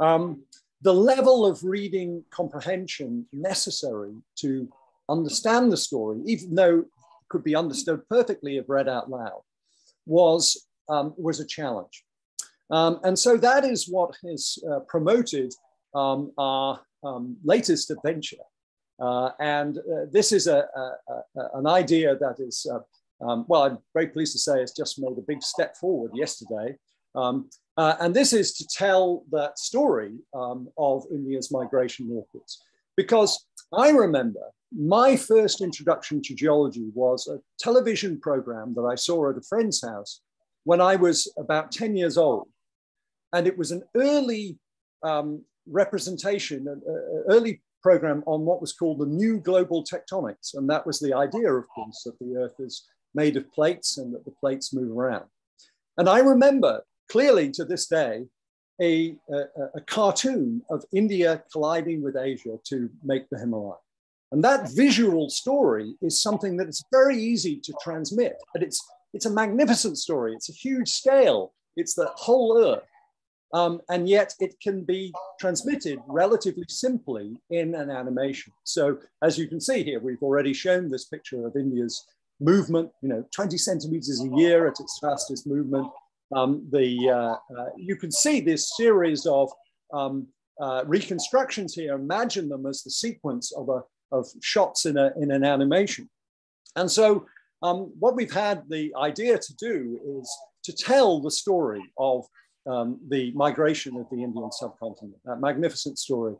Um, the level of reading comprehension necessary to understand the story, even though it could be understood perfectly if read out loud, was, um, was a challenge. Um, and so that is what has uh, promoted um, our latest adventure, uh, and uh, this is a, a, a, an idea that is uh, um, well, I'm very pleased to say it's just made a big step forward yesterday. Um, uh, and this is to tell that story um, of India's migration northwards. Because I remember my first introduction to geology was a television program that I saw at a friend's house when I was about 10 years old. And it was an early um, representation, an early program on what was called the new global tectonics. And that was the idea, of course, that the Earth is made of plates and that the plates move around. And I remember clearly to this day a, a, a cartoon of India colliding with Asia to make the Himalaya. And that visual story is something that it's very easy to transmit, but it's, it's a magnificent story. It's a huge scale. It's the whole earth. Um, and yet it can be transmitted relatively simply in an animation. So as you can see here, we've already shown this picture of India's movement, you know, 20 centimeters a year at its fastest movement. Um, the, uh, uh, you can see this series of um, uh, reconstructions here. Imagine them as the sequence of, a, of shots in, a, in an animation. And so um, what we've had the idea to do is to tell the story of um, the migration of the Indian subcontinent, that magnificent story,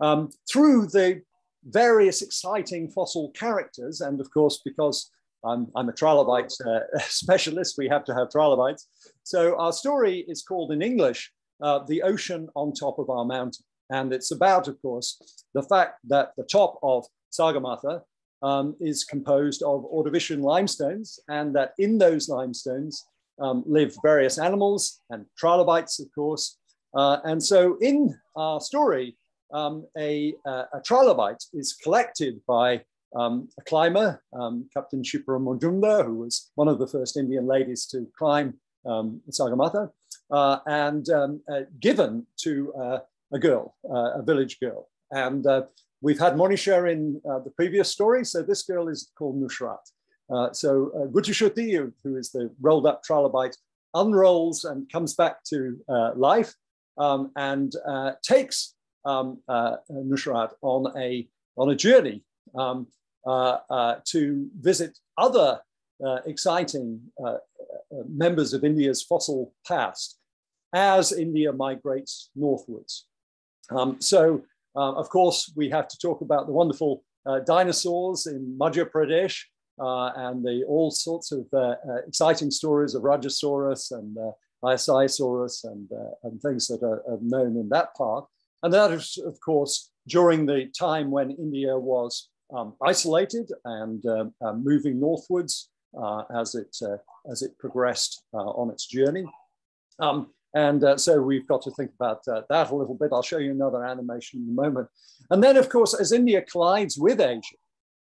um, through the various exciting fossil characters. And of course, because I'm, I'm a trilobite uh, specialist. We have to have trilobites. So our story is called in English, uh, The Ocean on Top of Our Mountain. And it's about, of course, the fact that the top of Sagarmatha um, is composed of Ordovician limestones and that in those limestones um, live various animals and trilobites, of course. Uh, and so in our story, um, a, a, trilobite is collected by um, a climber, um, Captain Shipra Majumdar, who was one of the first Indian ladies to climb um, Sagarmatha. and um, given to a girl, a village girl. And we've had Monisha in the previous story. So this girl is called Nusrat. Uh, so uh, Gutishuti, who is the rolled up trilobite, unrolls and comes back to uh, life um, and uh, takes um, uh, Nusrat on a, on a journey um, uh, to visit other exciting members of India's fossil past as India migrates northwards. Um, so, of course, we have to talk about the wonderful dinosaurs in Madhya Pradesh, uh, and the all sorts of uh, uh, exciting stories of Rajasaurus and uh, Isisaurus and, and things that are, are, known in that part. And that is, of course, during the time when India was um, isolated and moving northwards as, it, as it progressed on its journey. Um, and uh, so we've got to think about uh, that a little bit. I'll show you another animation in a moment. And then, of course, as India collides with Asia,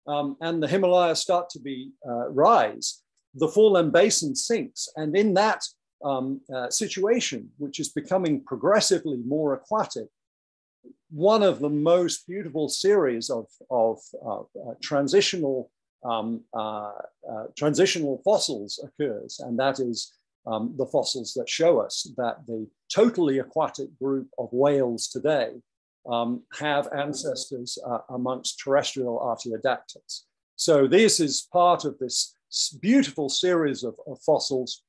um, and the Himalayas start to be uh, rise, the foreland basin sinks. And in that um, uh, situation, which is becoming progressively more aquatic, one of the most beautiful series of, of uh, uh transitional um, uh, uh, transitional fossils occurs, and that is um, the fossils that show us that the totally aquatic group of whales today um, have ancestors uh, amongst terrestrial artiodactyls. So this is part of this beautiful series of, of fossils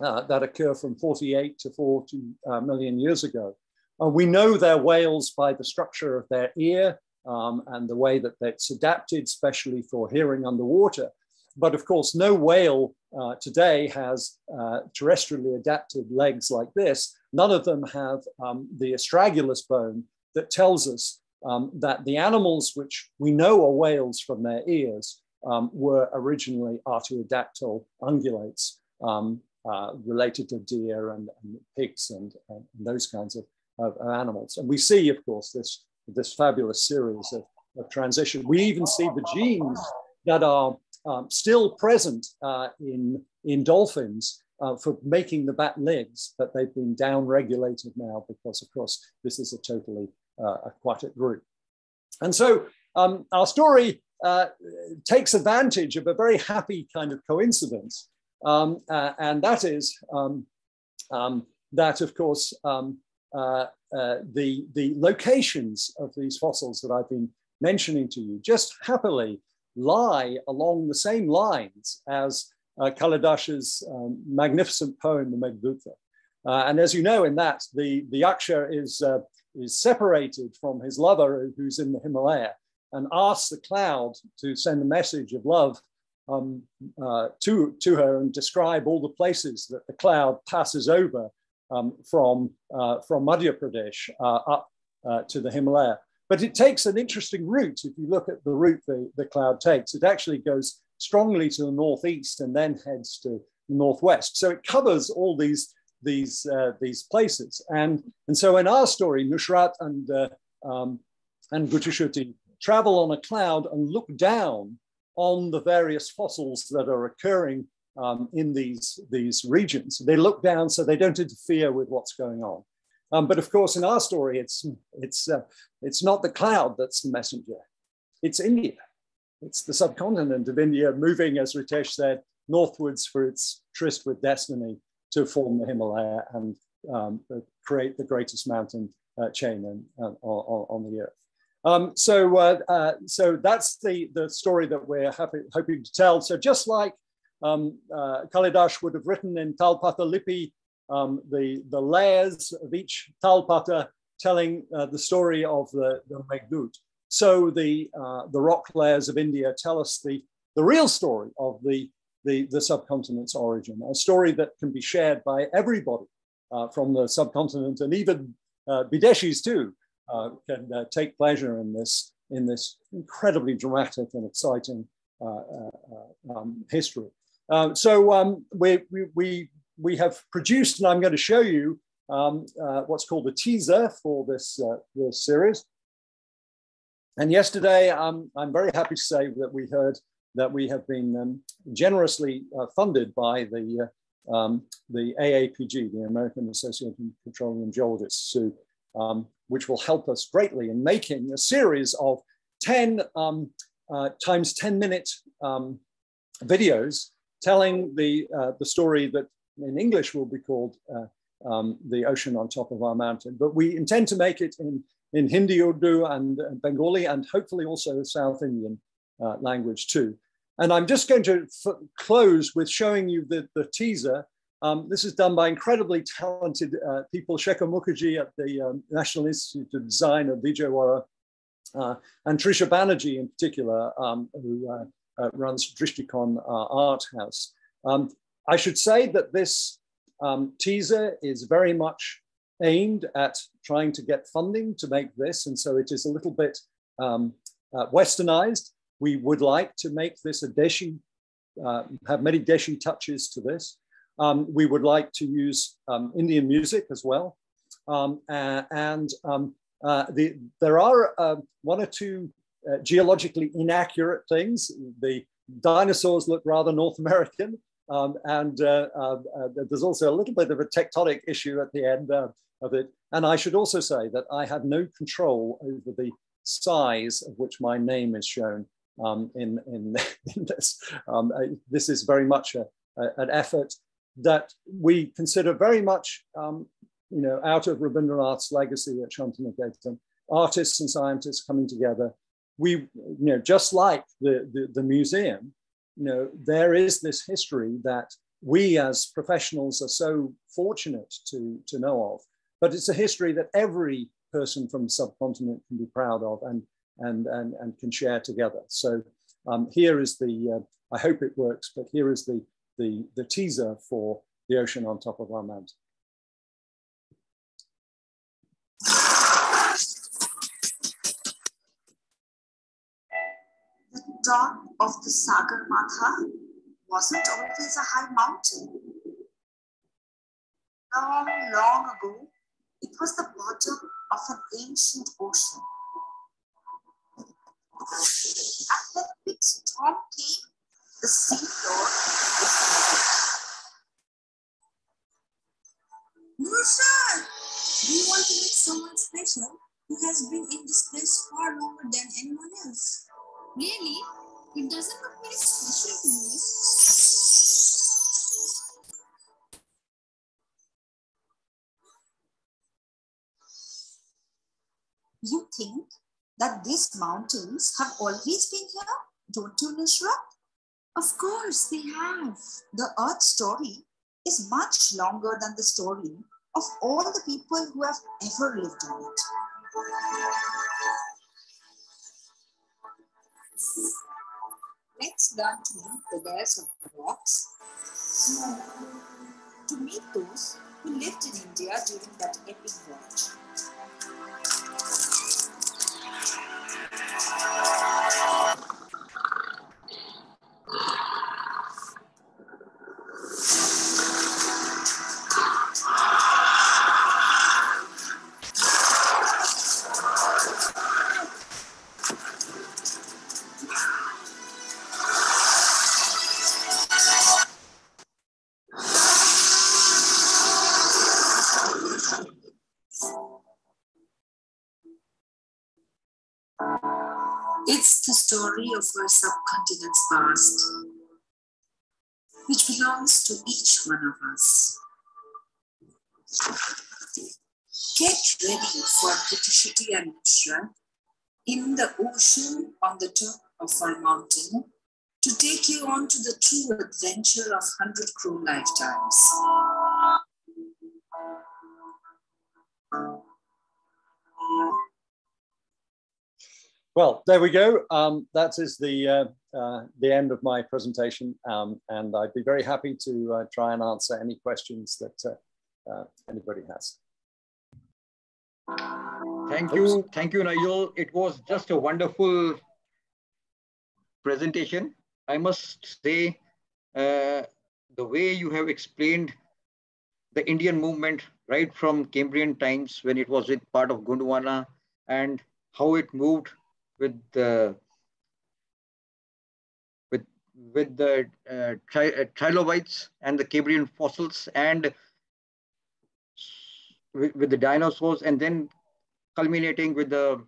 uh, that occur from 48 to 40 uh, million years ago. We know they're whales by the structure of their ear um, and the way that it's adapted, especially for hearing underwater. But of course, no whale uh, today has uh, terrestrially adapted legs like this. None of them have um, the astragalus bone, that tells us um, that the animals which we know are whales from their ears um, were originally artiodactyl ungulates um, uh, related to deer and, and pigs and, and, those kinds of, of, animals. And we see, of course, this, this fabulous series of, of transition. We even see the genes that are um, still present uh, in, in dolphins uh, for making the bat legs, but they've been down regulated now because, of course, this is a totally uh, aquatic group. And so um, our story uh, takes advantage of a very happy kind of coincidence. Um, uh, and that is um, um that, of course, um, uh, uh, the, the locations of these fossils that I've been mentioning to you just happily lie along the same lines as uh, um, magnificent poem, the Meghaduta. Uh, and as you know, in that, the, the Yaksha is uh, is separated from his lover who's in the Himalaya and asks the cloud to send a message of love um, uh, to, to her and describe all the places that the cloud passes over um, from, uh, from Madhya Pradesh uh, up uh, to the Himalaya. But it takes an interesting route. If you look at the route the, the cloud takes, it actually goes strongly to the northeast and then heads to the northwest. So it covers all these these uh, these places. And and so in our story, Nusrat and uh, um, and Gutishuti travel on a cloud and look down on the various fossils that are occurring um, in these these regions. They look down so they don't interfere with what's going on. Um, but of course, in our story, it's it's uh, it's not the cloud that's the messenger. It's India. It's the subcontinent of India moving, as Ritesh said, northwards for its tryst with destiny to form the Himalaya and um, create the greatest mountain uh, chain in, uh, on, on, the earth. Um, so, uh, uh, so that's the, the story that we're happy, hoping to tell. So just like um, uh, Kalidas would have written in Talpata Lipi, um, the, the layers of each Talpata telling uh, the story of the, the. So the, the rock layers of India tell us the, the real story of the the, the subcontinent's origin, a story that can be shared by everybody uh, from the subcontinent and even uh, Bideshis too uh, can uh, take pleasure in this, in this incredibly dramatic and exciting uh, uh, um, history. So um, we, we, we have produced, and I'm going to show you um, what's called a teaser for this, this series. And yesterday, um, I'm very happy to say that we heard that we have been um, generously uh, funded by the, uh, um, the AAPG, the American Association of Petroleum Geologists, who, um, which will help us greatly in making a series of 10 um, uh, times 10 minute um, videos telling the, uh, the story that in English will be called uh, um, The Ocean on Top of Our Mountain. But we intend to make it in, in Hindi, Urdu, and uh, Bengali, and hopefully also South Indian uh, language too. And I'm just going to close with showing you the, the teaser. Um, this is done by incredibly talented uh, people, Shekhar Mukherjee at the um, National Institute of Design of Vijayawada, uh, and Trisha Banerjee in particular, um, who uh, runs Drishtikon uh, Art House. Um, I should say that this um, teaser is very much aimed at trying to get funding to make this, and so it is a little bit um, uh, westernized. We would like to make this a Deshi, uh, have many Deshi touches to this. Um, we would like to use um, Indian music as well. Um, and um, uh, the, there are uh, one or two uh, geologically inaccurate things. The dinosaurs look rather North American. Um, and uh, uh, there's also a little bit of a tectonic issue at the end of it. And I should also say that I had no control over the size of which my name is shown um, in, in, in, this. Um, uh, this is very much a, a, an effort that we consider very much, um, you know, out of Rabindranath's legacy at Shantiniketan, artists and scientists coming together. We, you know, just like the, the, the museum, you know, there is this history that we as professionals are so fortunate to, to know of, but it's a history that every person from the subcontinent can be proud of. And and, and, and can share together. So um, here is the, uh, I hope it works, but here is the, the, the teaser for the ocean on top of our mountain. Top of the Sagar Matha wasn't always a high mountain. Long, long ago, it was the bottom of an ancient ocean. After the big storm came, the seafloor was do you want to meet someone special who has been in this place far longer than anyone else? Really? It doesn't look very special to me. You think that these mountains have always been here, don't you, Nishra? Of course, they have. The Earth story is much longer than the story of all the people who have ever lived on it. Let's learn to meet the layers of the rocks, to meet those who lived in India during that epic voyage. To each one of us. Get ready for Britishity and Mishra in the ocean on the top of our mountain to take you on to the true adventure of 100 crore lifetimes. Well, there we go. Um, that is the, uh, uh, the end of my presentation. Um, and I'd be very happy to uh, try and answer any questions that uh, uh, anybody has. Thank you. Thank you, Nigel. It was just a wonderful presentation. I must say, uh, the way you have explained the Indian movement right from Cambrian times when it was part of Gondwana and how it moved with the with with the uh, tri uh, trilobites and the Cambrian fossils and with, with, the dinosaurs and then culminating with the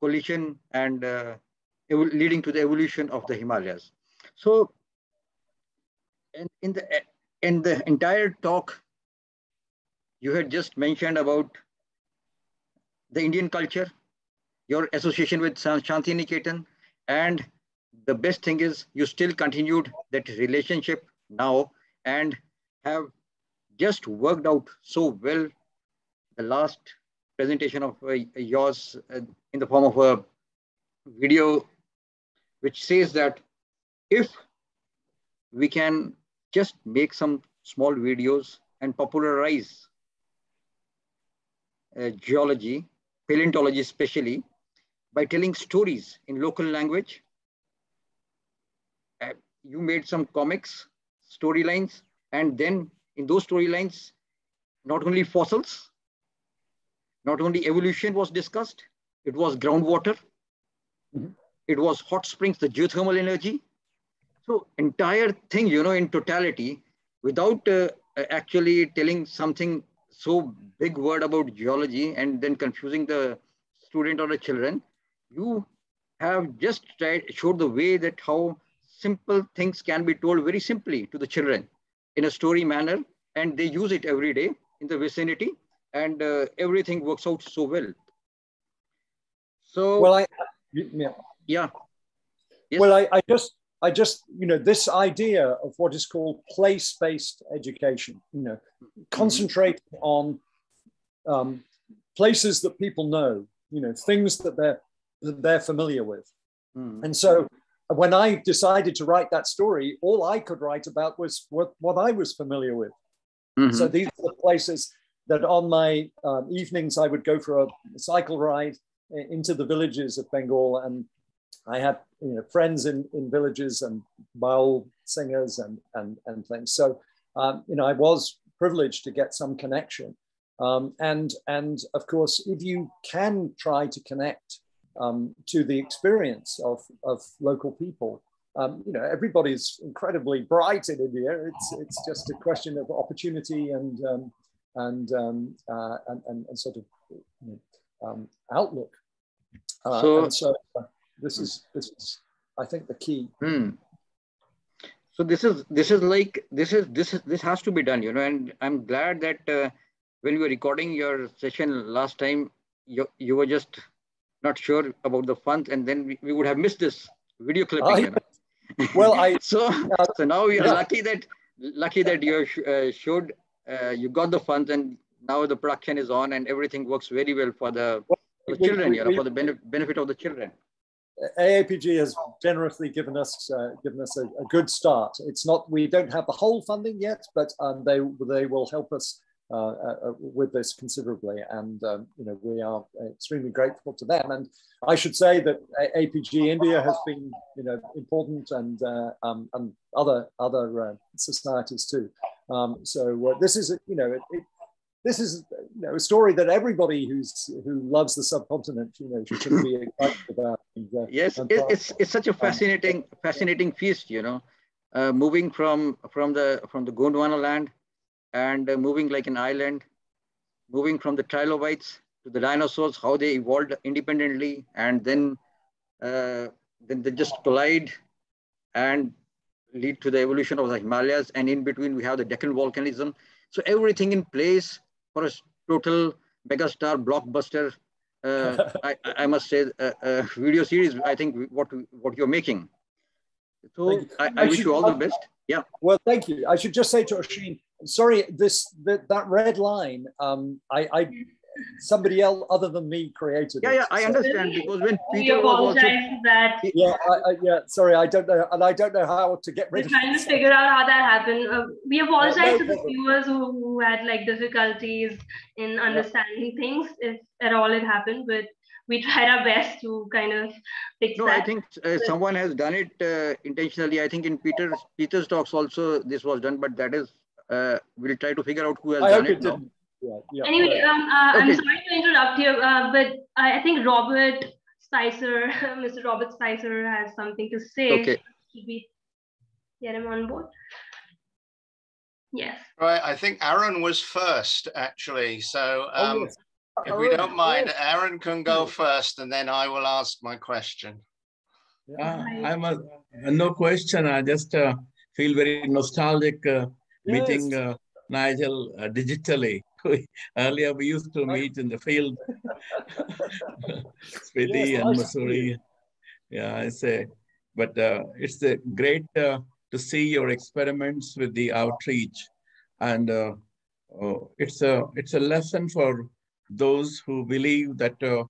collision and uh, leading to the evolution of the Himalayas. So in, in, the, in the entire talk, you had just mentioned about the Indian culture, your association with Shanti Niketan, and the best thing is you still continued that relationship now and have just worked out so well the last presentation of uh, yours uh, in the form of a video which says that if we can just make some small videos and popularize uh, geology, paleontology especially, by telling stories in local language. Uh, you made some comics, storylines, and then in those storylines, not only fossils, not only evolution was discussed, it was groundwater, mm -hmm. it was hot springs, the geothermal energy. So entire thing, you know, in totality, without uh, actually telling something so big word about geology and then confusing the student or the children, you have just tried, showed the way that how simple things can be told very simply to the children in a story manner and they use it every day in the vicinity and uh, everything works out so well. So, well, I, yeah. yeah. Yes. Well, I, I just, I just, you know, this idea of what is called place-based education, you know, mm-hmm. concentrating on um, places that people know, you know, things that they're that they're familiar with. Mm. And so when I decided to write that story, all I could write about was what, what I was familiar with. Mm-hmm. So these are the places that on my um, evenings I would go for a cycle ride into the villages of Bengal. And I had you know, friends in, in villages and baul singers and, and, and things. So, um, you know, I was privileged to get some connection. Um, and, and of course, if you can try to connect um, to the experience of, of local people. Um, you know, everybody's incredibly bright in India. It's, it's just a question of opportunity and, um, and, um, uh, and, and, and, sort of you know, um, outlook. Uh, so, so uh, this is, this is, I think, the key. Hmm. So this is this is like this is this is this has to be done, you know. And I'm glad that uh, when we were recording your session last time, you you were just not sure about the funds, and then we, we would have missed this video clipping. I. Well, I so uh, so now we are yeah. lucky that lucky that you uh, showed uh, you got the funds, and now the production is on, and everything works very well for the, for the we, children, we, you know, we, for the benefit benefit of the children. AAPG has generously given us uh, given us a, a, good start. It's not we don't have the whole funding yet, but um, they they will help us uh, uh, with this considerably. And um, you know, we are extremely grateful to them. And I should say that APG India has been you know important and uh, um, and other other uh, societies too. Um, so this is you know it, it, this is you know a story that everybody who's who loves the subcontinent you know should be excited about. And, uh, yes, and it's it's such a fascinating fascinating feast. You know, uh, moving from from the from the Gondwana land and uh, moving like an island, moving from the trilobites to the dinosaurs, how they evolved independently, and then uh, then they just collide and lead to the evolution of the Himalayas. And in between, we have the Deccan volcanism. So everything in place for a total megastar blockbuster. Uh, I, I, must say, uh, uh, video series. I think what what you're making. So I, I, I wish you all the best. Yeah. Well, thank you. I should just say to Oshin, sorry, this that, that red line. Um, I, I somebody else other than me created. Yeah, it. yeah, I so, understand because when Peter was also, that. Yeah, I, I, yeah. Sorry, I don't know, and I don't know how to get rid. We're trying to figure out how that happened. Uh, we apologize no, no to the viewers who, who, had like difficulties in understanding yeah. things, if at all it happened, but. We tried our best to kind of fix no, that. I think uh, someone has done it uh, intentionally. I think in Peter's Peter's talks also this was done, but that is uh, we'll try to figure out who has I done it, now. Yeah, yeah. Anyway, um, uh, okay. I'm sorry to interrupt you, uh, but I, I, think Robert Spicer, Mr. Robert Spicer, has something to say. Okay. get him on board. Yes. Right. I think Aaron was first, actually. So Oh, um, yes. If we don't mind. Aaron can go first, and then I will ask my question. Uh, I'm a, no question. I just uh, feel very nostalgic uh, meeting Yes. uh, Nigel uh, digitally. Earlier, we used to meet in the field, Spiti Yes, and nice Missouri. Yeah, I say, but uh, it's a great uh, to see your experiments with the outreach, and uh, oh, it's a it's a lesson for those who believe that uh,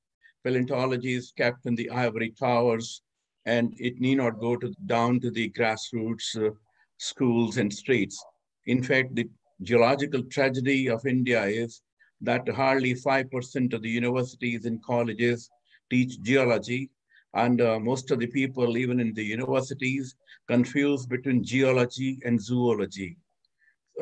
paleontology is kept in the ivory towers and it need not go to down to the grassroots uh, schools and streets. In fact, the geological tragedy of India is that hardly 5% of the universities and colleges teach geology. And uh, most of the people, even in the universities, confuse between geology and zoology.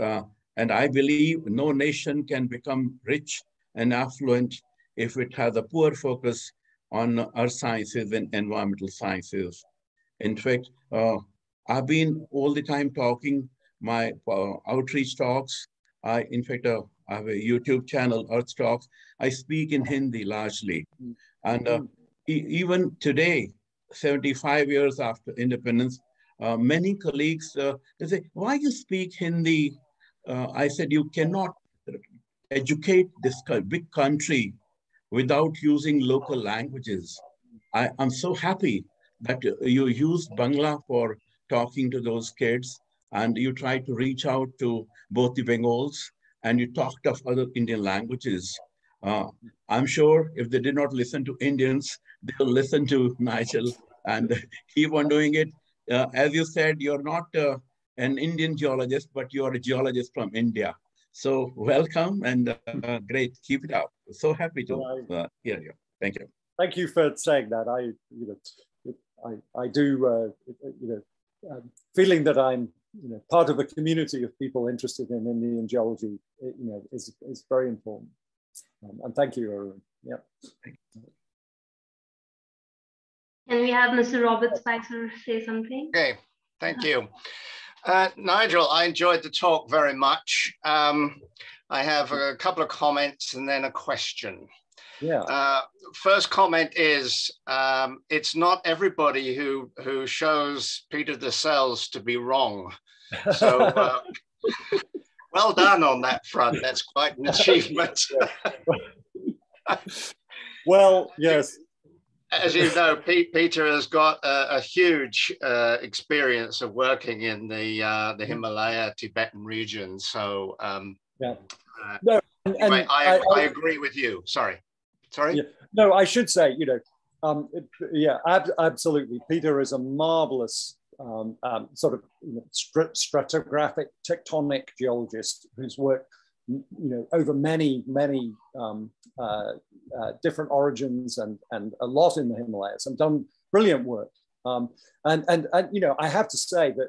Uh, and I believe no nation can become rich and affluent if it has a poor focus on earth sciences and environmental sciences. In fact, uh, I've been all the time talking my uh, outreach talks. I, in fact, uh, I have a YouTube channel, Earth Talks. I speak in Hindi largely. And uh, e- even today, 75 years after independence, uh, many colleagues, uh, they say, why you speak Hindi? I said, you cannot educate this big country without using local languages. I, I'm so happy that you used Bangla for talking to those kids and you tried to reach out to both the Bengals and you talked of other Indian languages. Uh, I'm sure if they did not listen to Indians, they'll listen to Nigel and keep on doing it. Uh, as you said, you're not uh, an Indian geologist, but you're a geologist from India. So welcome and uh, great. Keep it up. So happy to uh, hear you. Thank you. Thank you for saying that. I, you know, I, I do, uh, you know, um, feeling that I'm, you know, part of a community of people interested in Indian geology, you know, is, is very important. Um, and thank you, Arun. Yeah. Can we have Mr. Robert Spicer say something? Okay, thank you. Uh, Nigel, I enjoyed the talk very much. Um, I have a couple of comments and then a question. Yeah. Uh, first comment is um, it's not everybody who who shows Peter DeCelles to be wrong. So uh, well done on that front. That's quite an achievement. well, yes. As you know, Pete, Peter has got a, a huge uh, experience of working in the uh, the Himalaya Tibetan region. So um, yeah. Uh, no, and, and anyway, I, I, I, agree with you. Sorry. Sorry. Yeah. No, I should say, you know, um, yeah, ab- absolutely. Peter is a marvelous um, um, sort of you know, strat- stratigraphic tectonic geologist who's worked, you know, over many, many um, uh, uh, different origins and, and a lot in the Himalayas and done brilliant work. Um, and, and, and, you know, I have to say that,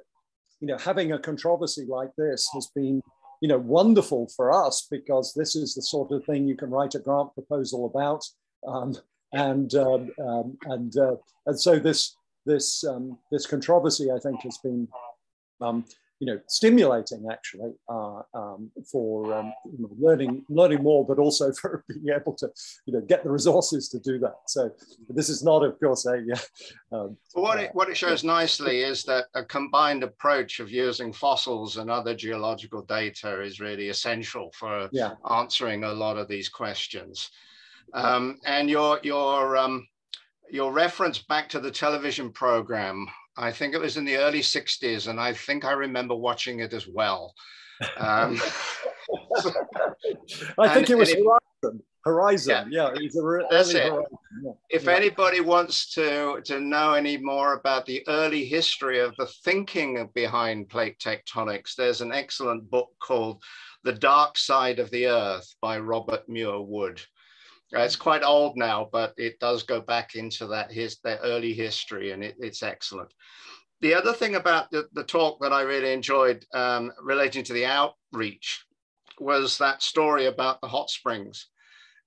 you know, having a controversy like this has been you know, wonderful for us because this is the sort of thing you can write a grant proposal about, um, and um, um, and uh, and so this this um, this controversy I think has been, you know, stimulating actually uh, um, for you know, learning learning more, but also for being able to you know get the resources to do that. So this is not, of course, a. well, what it what it shows nicely is that a combined approach of using fossils and other geological data is really essential for yeah. answering a lot of these questions. Um, and your your um, your reference back to the television program, I think it was in the early '60s, and I think I remember watching it as well. Um, I think it was Horizon. Horizon, yeah, yeah it's a re- that's it. Yeah. If yeah. anybody wants to to know any more about the early history of the thinking behind plate tectonics, there's an excellent book called "The Dark Side of the Earth" by Robert Muir Wood. Uh, it's quite old now, but it does go back into that his that early history, and it, it's excellent. The other thing about the, the talk that I really enjoyed um, relating to the outreach was that story about the hot springs.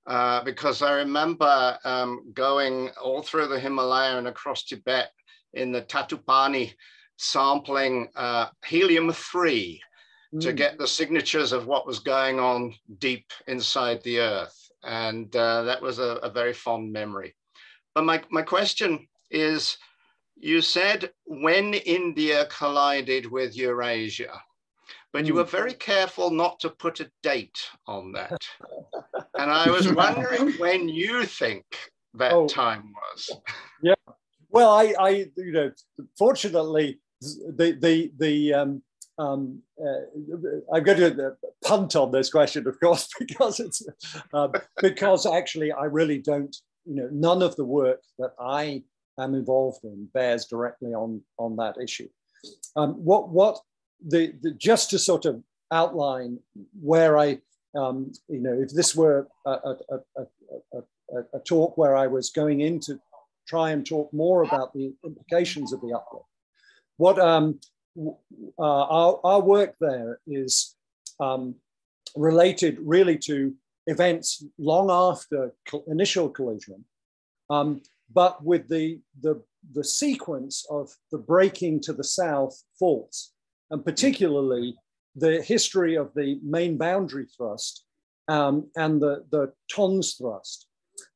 Uh, because I remember um, going all through the Himalaya and across Tibet in the Tatupani sampling uh, helium-3 to get the signatures of what was going on deep inside the earth. And uh, that was a, a, very fond memory. But my, my question is, you said when India collided with Eurasia, but you were very careful not to put a date on that. and I was wondering when you think that oh, time was. Yeah. Well, I, I, you know, fortunately, the the the um, um, uh, I'm going to punt on this question, of course, because it's um, because actually I really don't, you know, none of the work that I am involved in bears directly on on that issue. Um, what what the, the, just to sort of outline where I, um, you know, if this were a, a, a, a, talk where I was going in to try and talk more about the implications of the uplift, what um, uh, our, our work there is um, related really to events long after initial collision, um, but with the, the, the sequence of the breaking to the south faults and particularly the history of the main boundary thrust um, and the, the TONS thrust.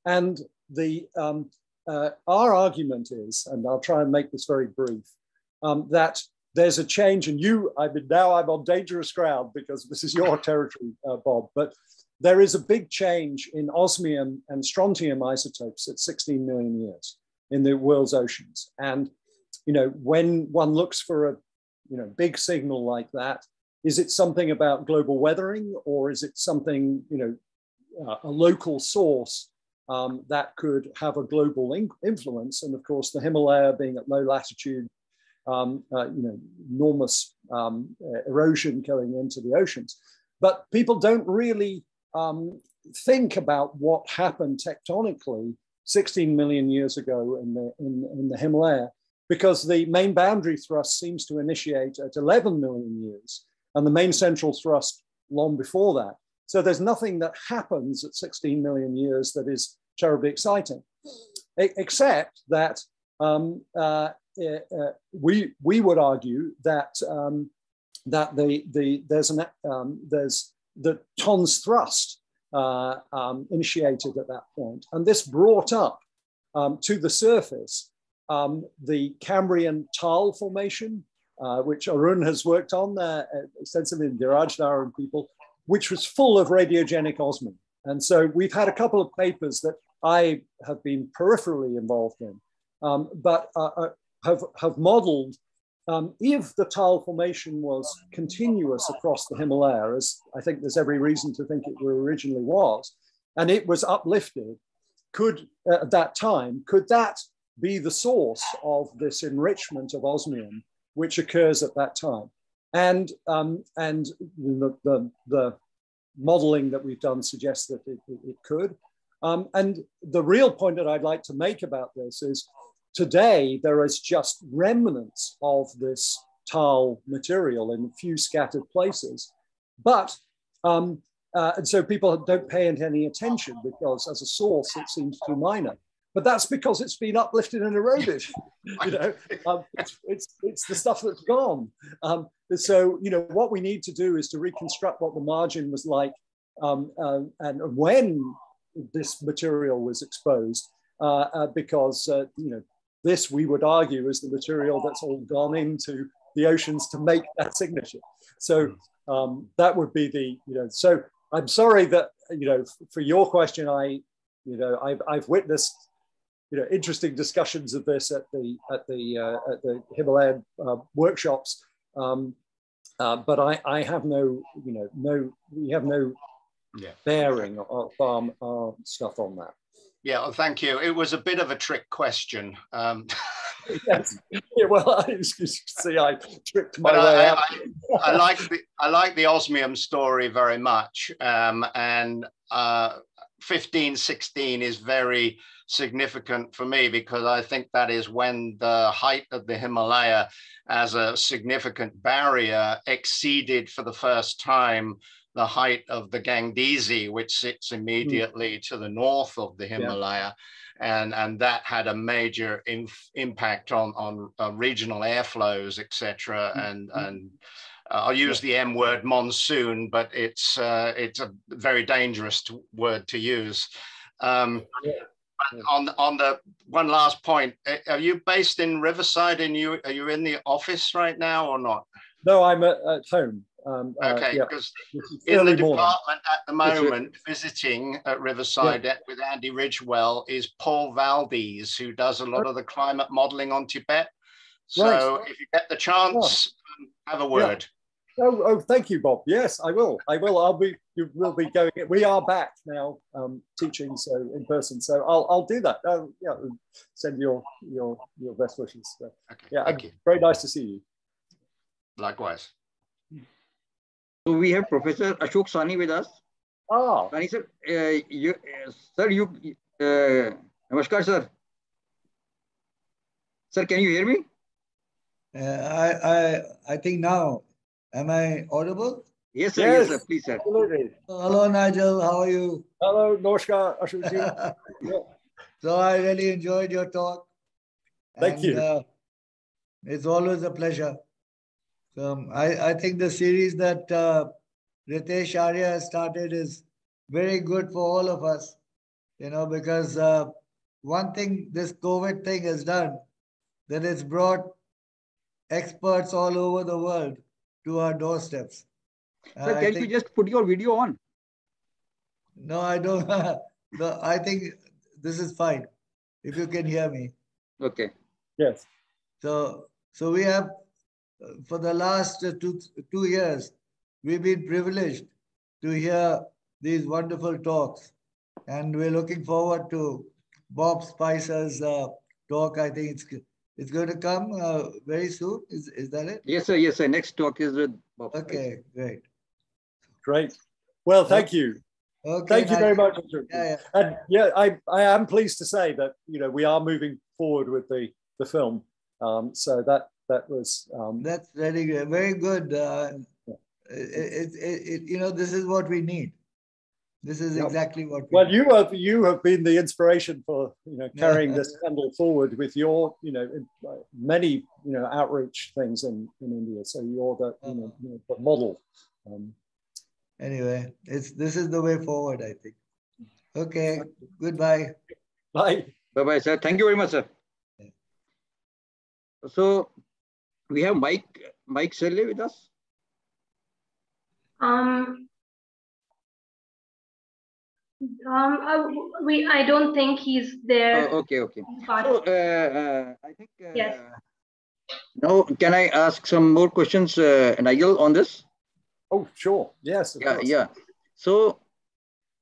And the, um, uh, our argument is, and I'll try and make this very brief, um, that there's a change, and you, I mean, now I'm on dangerous ground because this is your territory, uh, Bob, but there is a big change in osmium and strontium isotopes at 16 million years in the world's oceans. And, you know, when one looks for a you know, big signal like that? Is it something about global weathering or is it something, you know, uh, a local source um, that could have a global in influence? And of course, the Himalaya being at low latitude, um, uh, you know, enormous um, uh, erosion going into the oceans. But people don't really um, think about what happened tectonically 16 million years ago in the, in, in the Himalaya because the main boundary thrust seems to initiate at 11 million years and the main central thrust long before that. So there's nothing that happens at 16 million years that is terribly exciting, except that um, uh, uh, we, we would argue that, um, that the, the, there's, an, um, there's the TONS thrust uh, um, initiated at that. And this brought up um, to the surface um, the Cambrian Tal Formation, uh, which Arun has worked on uh, extensively in Dheeraj and people, which was full of radiogenic osmium. And so we've had a couple of papers that I have been peripherally involved in, um, but uh, uh have, have modeled um, if the Tal Formation was continuous across the Himalaya, as I think there's every reason to think it originally was, and it was uplifted, could uh, at that time, could that be the source of this enrichment of osmium, which occurs at that time. And, um, and the, the, the, modeling that we've done suggests that it, it, it could. Um, and the real point that I'd like to make about this is today there is just remnants of this Tal material in a few scattered places. But, um, uh, and so people don't pay any attention because as a source, it seems too minor but that's because it's been uplifted and eroded. you know, um, it's, it's, it's the stuff that's gone. Um, so you know what we need to do is to reconstruct what the margin was like um, uh, and when this material was exposed, uh, uh, because uh, you know this we would argue is the material that's all gone into the oceans to make that signature. So um, that would be the you know. So I'm sorry that you know for your question, I you know I've, I've witnessed you know interesting discussions of this at the at the uh, at the Himalayan uh, workshops. Um, uh, but I, I have no you know no we have no yeah. bearing of um, our stuff on that. Yeah, well, thank you. It was a bit of a trick question. Um, yes. Yeah, well, I, see, I tricked my but way I, out. I, I, like the I like the osmium story very much, um, and uh, 1516 is very significant for me because I think that is when the height of the Himalaya as a significant barrier exceeded for the first time the height of the Gangdese, which sits hmm. immediately mm. to the north of the Himalaya. Yeah. And, and that had a major impact on, on uh, regional airflows, etc. Mm. And, mm. and uh, I'll use the M word monsoon, but it's, uh, it's a very dangerous to, word to use. Um, on on the one last point, are you based in Riverside? And you are you in the office right now or not? No, I'm at, at home. Um, uh, okay, because uh, yeah, in the department at the moment, visiting at Riverside yeah. with Andy Ridgwell is Paul Valdes, who does a lot of the climate modeling on Tibet. So right. if you get the chance, oh. have a word. Yeah. Oh, oh, thank you, Bob. Yes, I will. I will. I'll be. You will be going. We are back now, um, teaching so in person. So I'll, I'll do that. Uh, yeah, send your your your best wishes. So, okay, yeah, thank you. Very nice to see you. Likewise. So we have Professor Ashok Sahni with us. Oh. Sahni sir, uh, you, uh, sir, you, uh, Namaskar sir. Sir, can you hear me? Uh, I, I, I think now, am I audible? Yes, sir. Yes, yes sir. Please, sir. Absolutely. Hello, Nigel. How are you? Hello, Namaskar, Ashok yeah. So I really enjoyed your talk. Thank and, you. Uh, it's always a pleasure. Um, I, I think the series that uh, Ritesh Arya has started is very good for all of us, you know, because uh, one thing this COVID thing has done, that it's brought experts all over the world to our doorsteps. Sir, can think, you just put your video on? No, I don't. no, I think this is fine. If you can hear me. Okay. Yes. So, so we have for the last two, two years, we've been privileged to hear these wonderful talks. And we're looking forward to Bob Spicer's uh, talk. I think it's it's going to come uh, very soon. Is, is that it? Yes, sir. Yes, sir. Next talk is with Bob. Okay, great. Great. Well, thank you. Okay, thank you very much. Yeah, yeah. And yeah, I, I am pleased to say that you know we are moving forward with the the film. Um, so that that was um, that's very good very good uh, it, it, it, you know this is what we need this is exactly what we well need. you have you have been the inspiration for you know carrying this candle forward with your you know many you know outreach things in in india. So you're the you know, you know the model um, anyway it's this is the way forward i think. Okay goodbye. Bye. Bye bye sir. Thank you very much sir. So we have Mike Mike Shelley with us. Um, um, uh, we I don't think he's there. Oh, okay, okay. So, uh, uh, I think. Uh, yes. Now, can I ask some more questions, uh, Nigel, on this? Oh, sure. Yes. Yeah, course. yeah. So,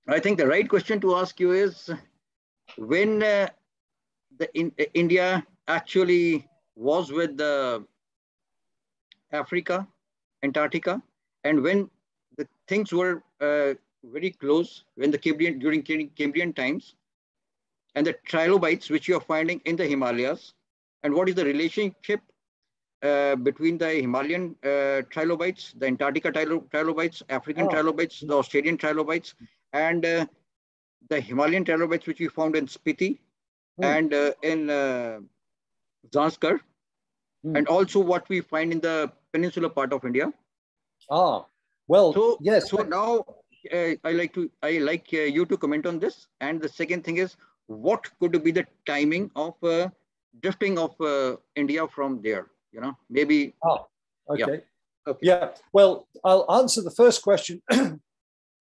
I think the right question to ask you is, when uh, the in, India actually was with the Africa, Antarctica, and when the things were uh, very close, when the Cambrian, during Cambrian times, and the trilobites which you are finding in the Himalayas, and what is the relationship uh, between the Himalayan uh, trilobites, the Antarctica trilobites, African oh. trilobites, the Australian trilobites, and uh, the Himalayan trilobites which we found in Spiti hmm. and uh, in uh, Zanskar, hmm. and also what we find in the peninsular part of India. Ah, well, so yes. So now uh, I like to I like uh, you to comment on this. And the second thing is, what could be the timing of uh, drifting of uh, India from there? You know, maybe. Oh, okay. Yeah. Okay. Yeah. Well, I'll answer the first question.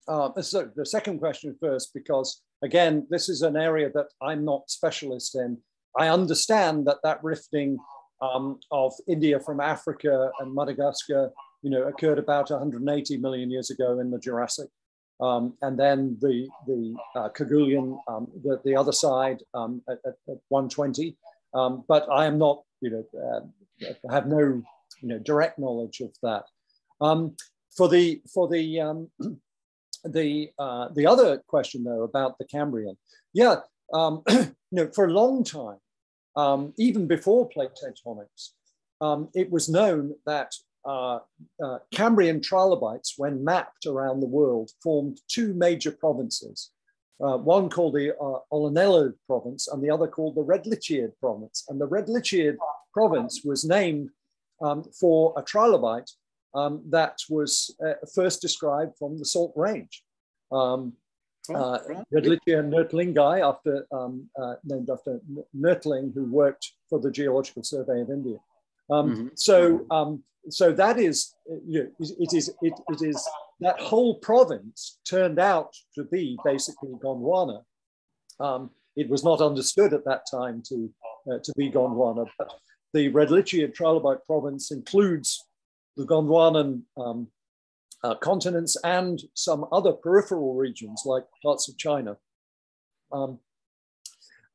uh, so the second question first, because again, this is an area that I'm not specialist in. I understand that that rifting um, of India from Africa and Madagascar, you know, occurred about 180 million years ago in the Jurassic. Um, and then the, the uh, Kerguelen, um, the, the other side um, at, at, at, 120. Um, but I am not, you know, uh, have no, you know, direct knowledge of that. Um, for the, for the, the, uh, the other question though about the Cambrian, yeah, um, you know, for a long time, um, even before plate tectonics, um, it was known that uh, uh, Cambrian trilobites, when mapped around the world, formed two major provinces. Uh, one called the uh, province and the other called the Redlichiid province. And the Redlichiid province was named um, for a trilobite um, that was uh, first described from the Salt Range. Um, uh, Redlichia noetlingi, after, um, uh, named after Noetling, who worked for the Geological Survey of India. Um, mm -hmm. So, um, so that is, you know, it is, it, it is that whole province turned out to be basically Gondwana. Um, it was not understood at that time to, uh, to be Gondwana, but the Redlichia trilobite province includes the Gondwanan um, uh, continents and some other peripheral regions like parts of China. Um,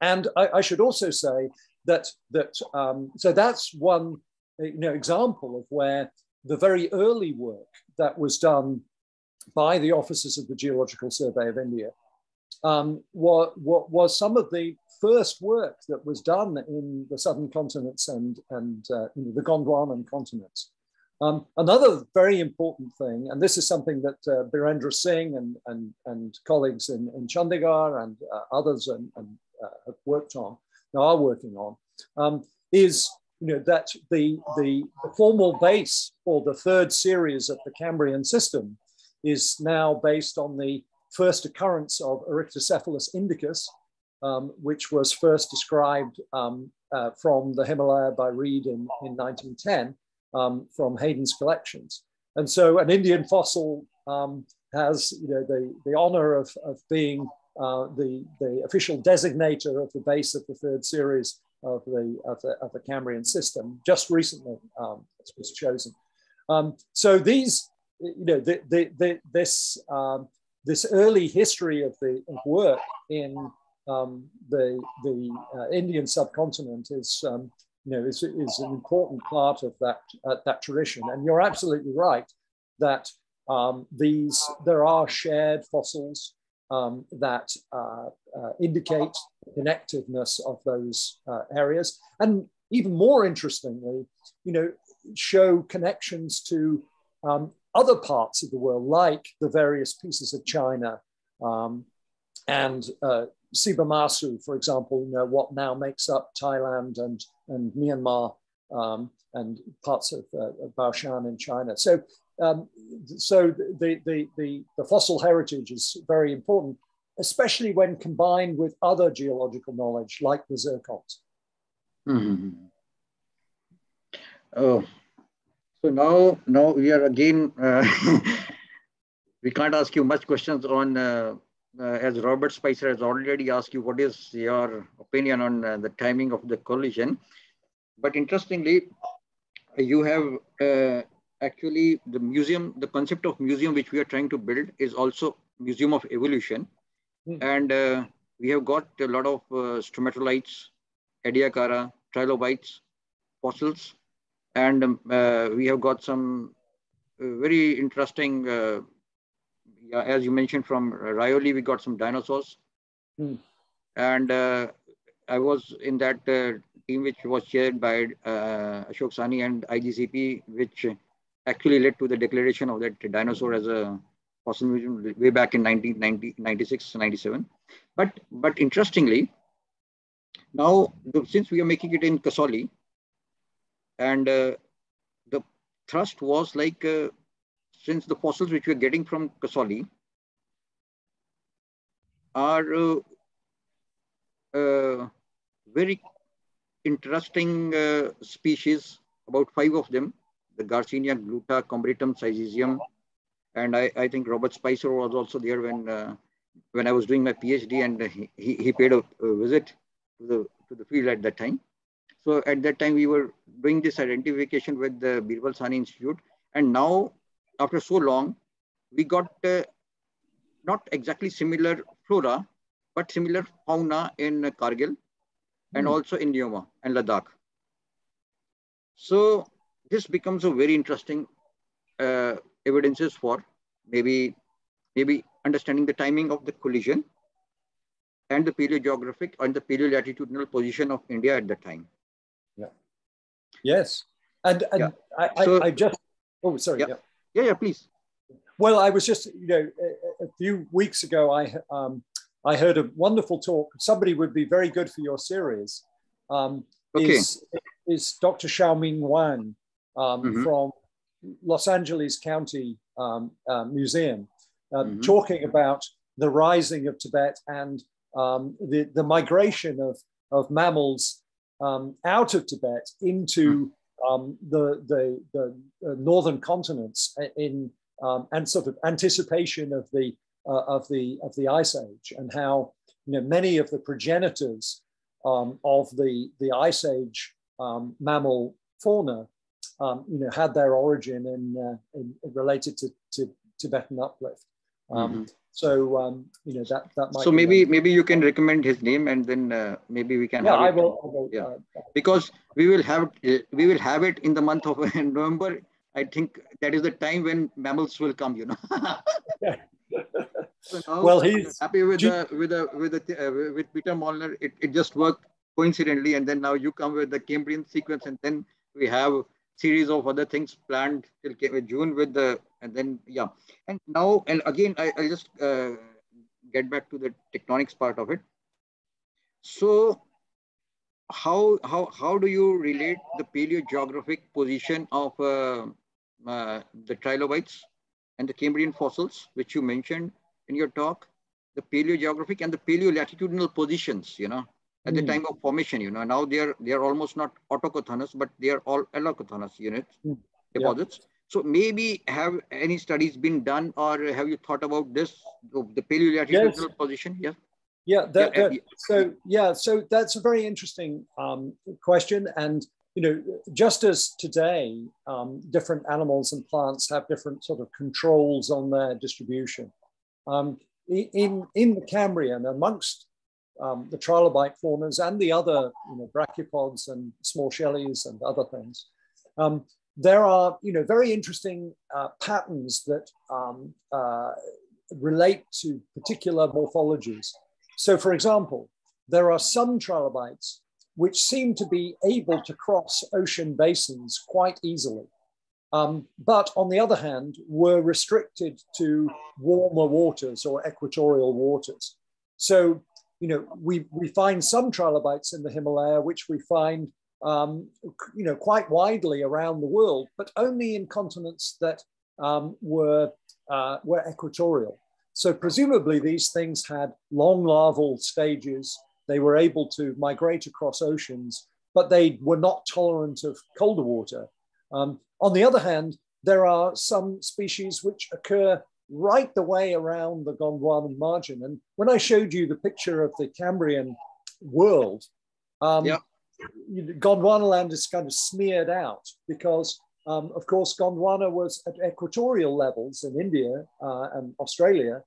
and I, I, should also say that, that um, so that's one you know, example of where the very early work that was done by the officers of the Geological Survey of India um, was, was some of the first work that was done in the southern continents and, and uh, the Gondwanan continents. Um, another very important thing, and this is something that uh, Birendra Singh and, and, and colleagues in, in Chandigarh and uh, others and, and uh, have worked on, are working on, um, is you know, that the, the, the, formal base for the third series of the Cambrian system is now based on the first occurrence of Oryctocephalus indicus, um, which was first described um, uh, from the Himalaya by Reed in, in 1910 um, from Hayden's collections. And so an Indian fossil um, has you know, the, the honor of, of being uh, the, the official designator of the base of the third series of the, of the, of the Cambrian system. Just recently, um, was chosen. Um, so these, you know, the, the, the, this, um, this early history of the of work in um, the, the uh, Indian subcontinent is, um, you know, is, is an important part of that, uh, that tradition. And you're absolutely right that um, these, there are shared fossils um, that uh, uh, indicate the connectiveness of those uh, areas. And even more interestingly, you know, show connections to um, other parts of the world, like the various pieces of China um, and uh, Sibumasu, for example, you know, what now makes up Thailand and, and Myanmar um, and parts of, uh, Baoshan in China. So, um, so the, the, the, the, fossil heritage is very important, especially when combined with other geological knowledge like the zircons. Mm-hmm. Oh, so now, now we are again, uh, we can't ask you much questions on uh, uh, as Robert Spicer has already asked you, what is your opinion on uh, the timing of the collision? But interestingly, you have uh, actually the museum, the concept of museum which we are trying to build is also museum of evolution. Mm. And uh, we have got a lot of uh, stromatolites, Ediacara, trilobites, fossils, and um, uh, we have got some very interesting yeah, as you mentioned from Rahioli, we got some dinosaurs. Hmm. And uh, I was in that uh, team which was chaired by uh, Ashok Sahni and IGCP, which actually led to the declaration of that dinosaur as a fossil museum way back in 1996, 97. But, but interestingly, now since we are making it in Kasauli and uh, the thrust was like uh, since the fossils which we're getting from Kasauli are uh, uh, very interesting uh, species, about five of them, the Garcinia gluta, Combretum caesium, and I, I, think Robert Spicer was also there when uh, when I was doing my PhD and he, he paid a, a visit to the, to the field at that time. So at that time, we were doing this identification with the Birbal Sahni Institute. And now after so long, we got uh, not exactly similar flora, but similar fauna in Kargil and mm. also in Nyoma and Ladakh. So this becomes a very interesting uh, evidences for maybe maybe understanding the timing of the collision. and the paleogeographic and the paleolatitudinal position of India at the time. Yeah. Yes. And, and yeah. I, so, I, just, oh, sorry. Yeah. yeah. Yeah, yeah, please. Well, I was just, you know, a, a few weeks ago, I, um, I heard a wonderful talk. Somebody would be very good for your series. Um, okay. is, is Dr. Xiaoming Wang um, mm-hmm. from Los Angeles County um, uh, Museum, uh, mm-hmm. talking about the rising of Tibet and um, the, the migration of, of mammals um, out of Tibet into mm-hmm. Um, the, the, the uh, northern continents in, um, and sort of anticipation of the, uh, of, the, of the Ice Age and how you know, many of the progenitors um, of the, the Ice Age mammal fauna um, you know, had their origin in, uh, in related to, to, Tibetan uplift. Um, mm-hmm. So um, you know that that might. So maybe maybe you can recommend his name, and then uh, maybe we can. Yeah, I will, I will, yeah, uh, because we will have uh, we will have it in the month of November. I think that is the time when mammals will come. You know. yeah. so well, he's happy with the with the with the uh, with Peter Molnar. It, it just worked coincidentally, and then now you come with the Cambrian sequence, and then we have series of other things planned till June with the, and then, yeah. And now, and again, I, will just uh, get back to the tectonics part of it. So how, how, how do you relate the paleogeographic position of uh, uh, the trilobites and the Cambrian fossils, which you mentioned in your talk, the paleogeographic and the paleolatitudinal positions, you know, at the hmm. time of formation, you know, now they are they are almost not autochthonous, but they are all allochthonous units, mm. deposits. Yeah. So maybe have any studies been done or have you thought about this, the paleolatitudinal yes. position? Yeah. Yeah, that, yeah, that, so yeah, so that's a very interesting um, question. And, you know, just as today, um, different animals and plants have different sort of controls on their distribution. Um, in, in the Cambrian, amongst um, the trilobite faunas and the other you know, brachiopods and small shellies and other things. Um, there are you know, very interesting uh, patterns that um, uh, relate to particular morphologies. So for example, there are some trilobites which seem to be able to cross ocean basins quite easily. Um, but on the other hand, were restricted to warmer waters or equatorial waters. So you know, we, we find some trilobites in the Himalaya, which we find, um, you know, quite widely around the world, but only in continents that um, were, uh, were equatorial. So presumably these things had long larval stages. They were able to migrate across oceans, but they were not tolerant of colder water. Um, on the other hand, there are some species which occur right the way around the Gondwana margin. And when I showed you the picture of the Cambrian world, um, yep. Gondwana land is kind of smeared out because, um, of course, Gondwana was at equatorial levels in India uh, and Australia,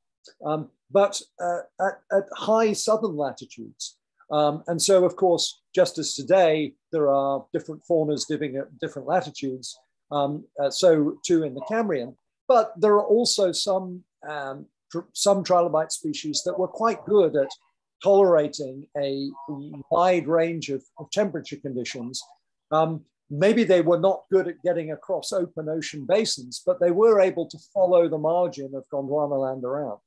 um, but uh, at, at, high southern latitudes. Um, and so, of course, just as today there are different faunas living at different latitudes, um, uh, so too in the Cambrian. But there are also some, um, some trilobite species that were quite good at tolerating a wide range of, of temperature conditions. Um, maybe they were not good at getting across open ocean basins, but they were able to follow the margin of Gondwana land around.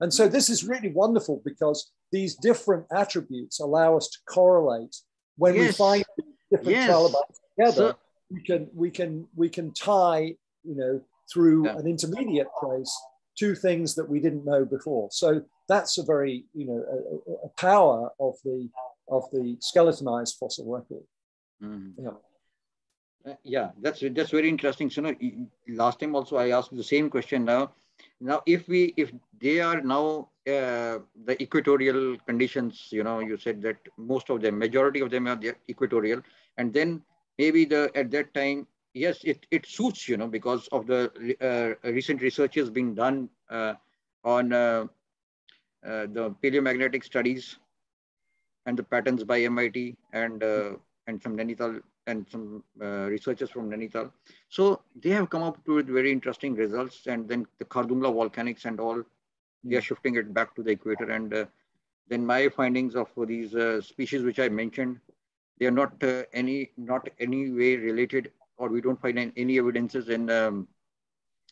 And so this is really wonderful because these different attributes allow us to correlate when yes. we find different yes. trilobites together. So, we can we can we can tie you know through yeah. an intermediate place two things that we didn't know before. So that's a very, you know, a, a power of the of the skeletonized fossil record. Mm-hmm. Yeah. Uh, yeah, that's that's very interesting. So, you know, last time also I asked the same question. Now, now if we if they are now uh, the equatorial conditions, you know, you said that most of them, majority of them are the equatorial, and then maybe the at that time yes, it, it suits, you know, because of the uh, recent researches being done uh, on uh, uh the paleomagnetic studies and the patterns by MIT and uh, and some Nainital and some uh, researchers from Nainital. So they have come up with very interesting results. And then the Khardungla volcanics and all, they are shifting it back to the equator. And then my findings of these uh, species which I mentioned, they are not uh, any not any way related, or we don't find any evidences in um,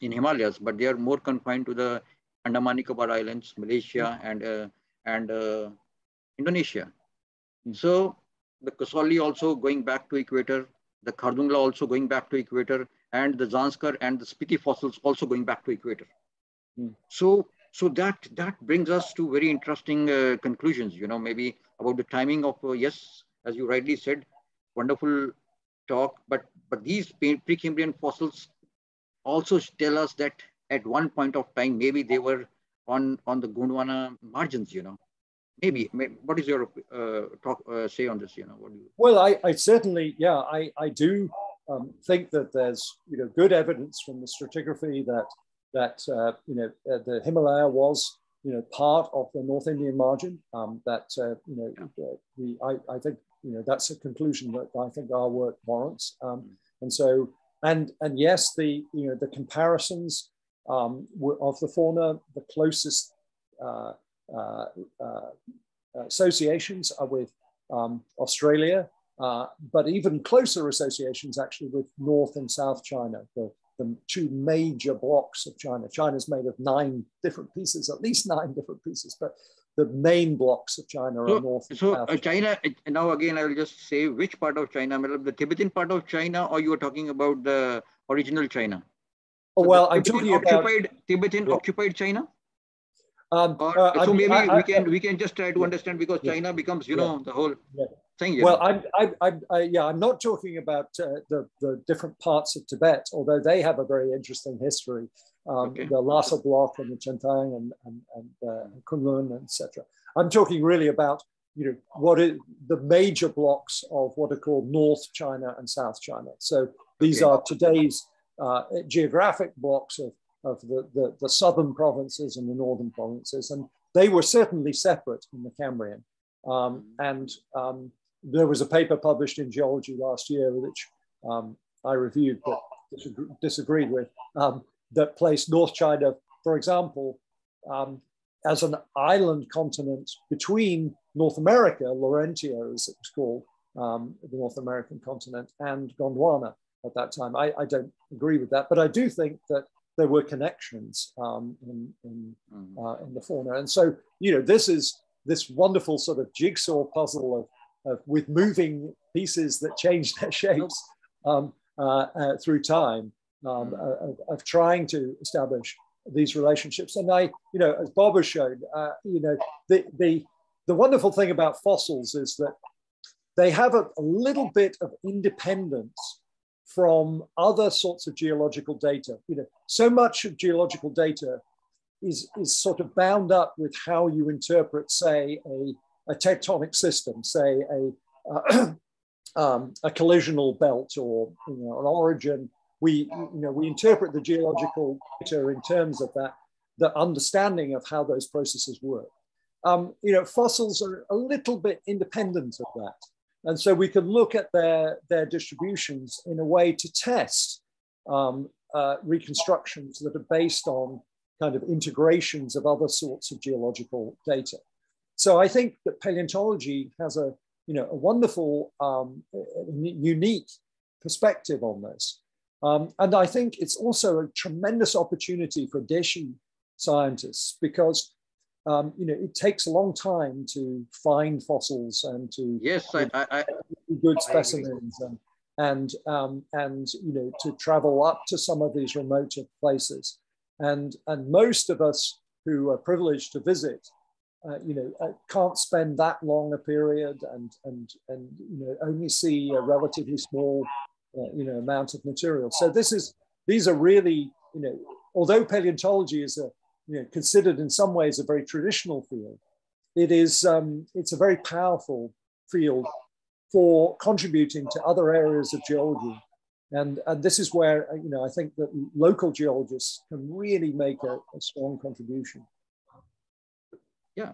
in Himalayas, but they are more confined to the Andaman Nicobar Islands, Malaysia, and uh, and uh, Indonesia. Mm. So the Kasauli also going back to equator, the Khardungla also going back to equator, and the Zanskar and the Spiti fossils also going back to equator. Mm. So so that that brings us to very interesting uh, conclusions. You know, maybe about the timing of uh, yes, as you rightly said, wonderful talk. But but these Precambrian fossils also tell us that at one point of time maybe they were on on the Gondwana margins. You know, maybe. maybe what is your uh, talk uh, say on this? You know, what do you? Well, I, I certainly yeah I I do um, think that there's you know good evidence from the stratigraphy that that uh, you know uh, the Himalaya was you know part of the North Indian margin. Um, that uh, you know uh, the, I, I think you know that's a conclusion that I think our work warrants. Um, mm. and so and and yes, the you know the comparisons um, of the fauna, the closest uh, uh, associations are with um, Australia, but even closer associations actually with North and South China, the the two major blocks of China. China's made of nine different pieces, at least nine different pieces, but the main blocks of China are so, north. So uh, China, now again, I will just say which part of China, the Tibetan part of China, or you are talking about the original China? Oh, well, I'm talking occupied, about Tibetan yeah. occupied China. Um, or, uh, so I maybe I, we can we can just try to yeah. understand because yeah. China becomes you know the whole thing. Well, I'm, I, I, yeah, I'm not talking about uh, the the different parts of Tibet, although they have a very interesting history. Um, okay. The Lhasa block and the Qiangtang and and, and uh, Kunlun, etc. I'm talking really about you know what is the major blocks of what are called North China and South China. So these okay. are today's uh, geographic blocks of of the, the, the, southern provinces and the northern provinces. And they were certainly separate in the Cambrian. Um, and um, there was a paper published in Geology last year, which um, I reviewed but disagreed with, um, that placed North China, for example, um, as an island continent between North America, Laurentia as it was called, um, the North American continent, and Gondwana at that time. I, I, don't agree with that, but I do think that there were connections um, in, in, mm. uh, in, the fauna. And so, you know, this is this wonderful sort of jigsaw puzzle of, of with moving pieces that change their shapes um, uh, uh, through time um, of, of, trying to establish these relationships. And I, you know, as Bob has shown, uh, you know, the, the, the wonderful thing about fossils is that they have a, a little bit of independence from other sorts of geological data. You know, so much of geological data is, is sort of bound up with how you interpret, say, a, a tectonic system, say a, uh, um, a collisional belt or you know, an origin. We, you know, we interpret the geological data in terms of that, the understanding of how those processes work. Um, you know, fossils are a little bit independent of that. And so we can look at their, their distributions in a way to test um, uh, reconstructions that are based on kind of integrations of other sorts of geological data. So I think that paleontology has a, you know, a wonderful, um, unique perspective on this. Um, and I think it's also a tremendous opportunity for Deshi scientists because um, you know, it takes a long time to find fossils and to yes, I, I, good specimens and and um, and you know to travel up to some of these remoter places, and and most of us who are privileged to visit, uh, you know, uh, can't spend that long a period and and and you know only see a relatively small uh, you know amount of material. So this is these are really you know although paleontology is a you know, considered in some ways a very traditional field, it is um, it's a very powerful field for contributing to other areas of geology. And, and this is where you know I think that local geologists can really make a, a strong contribution. Yeah,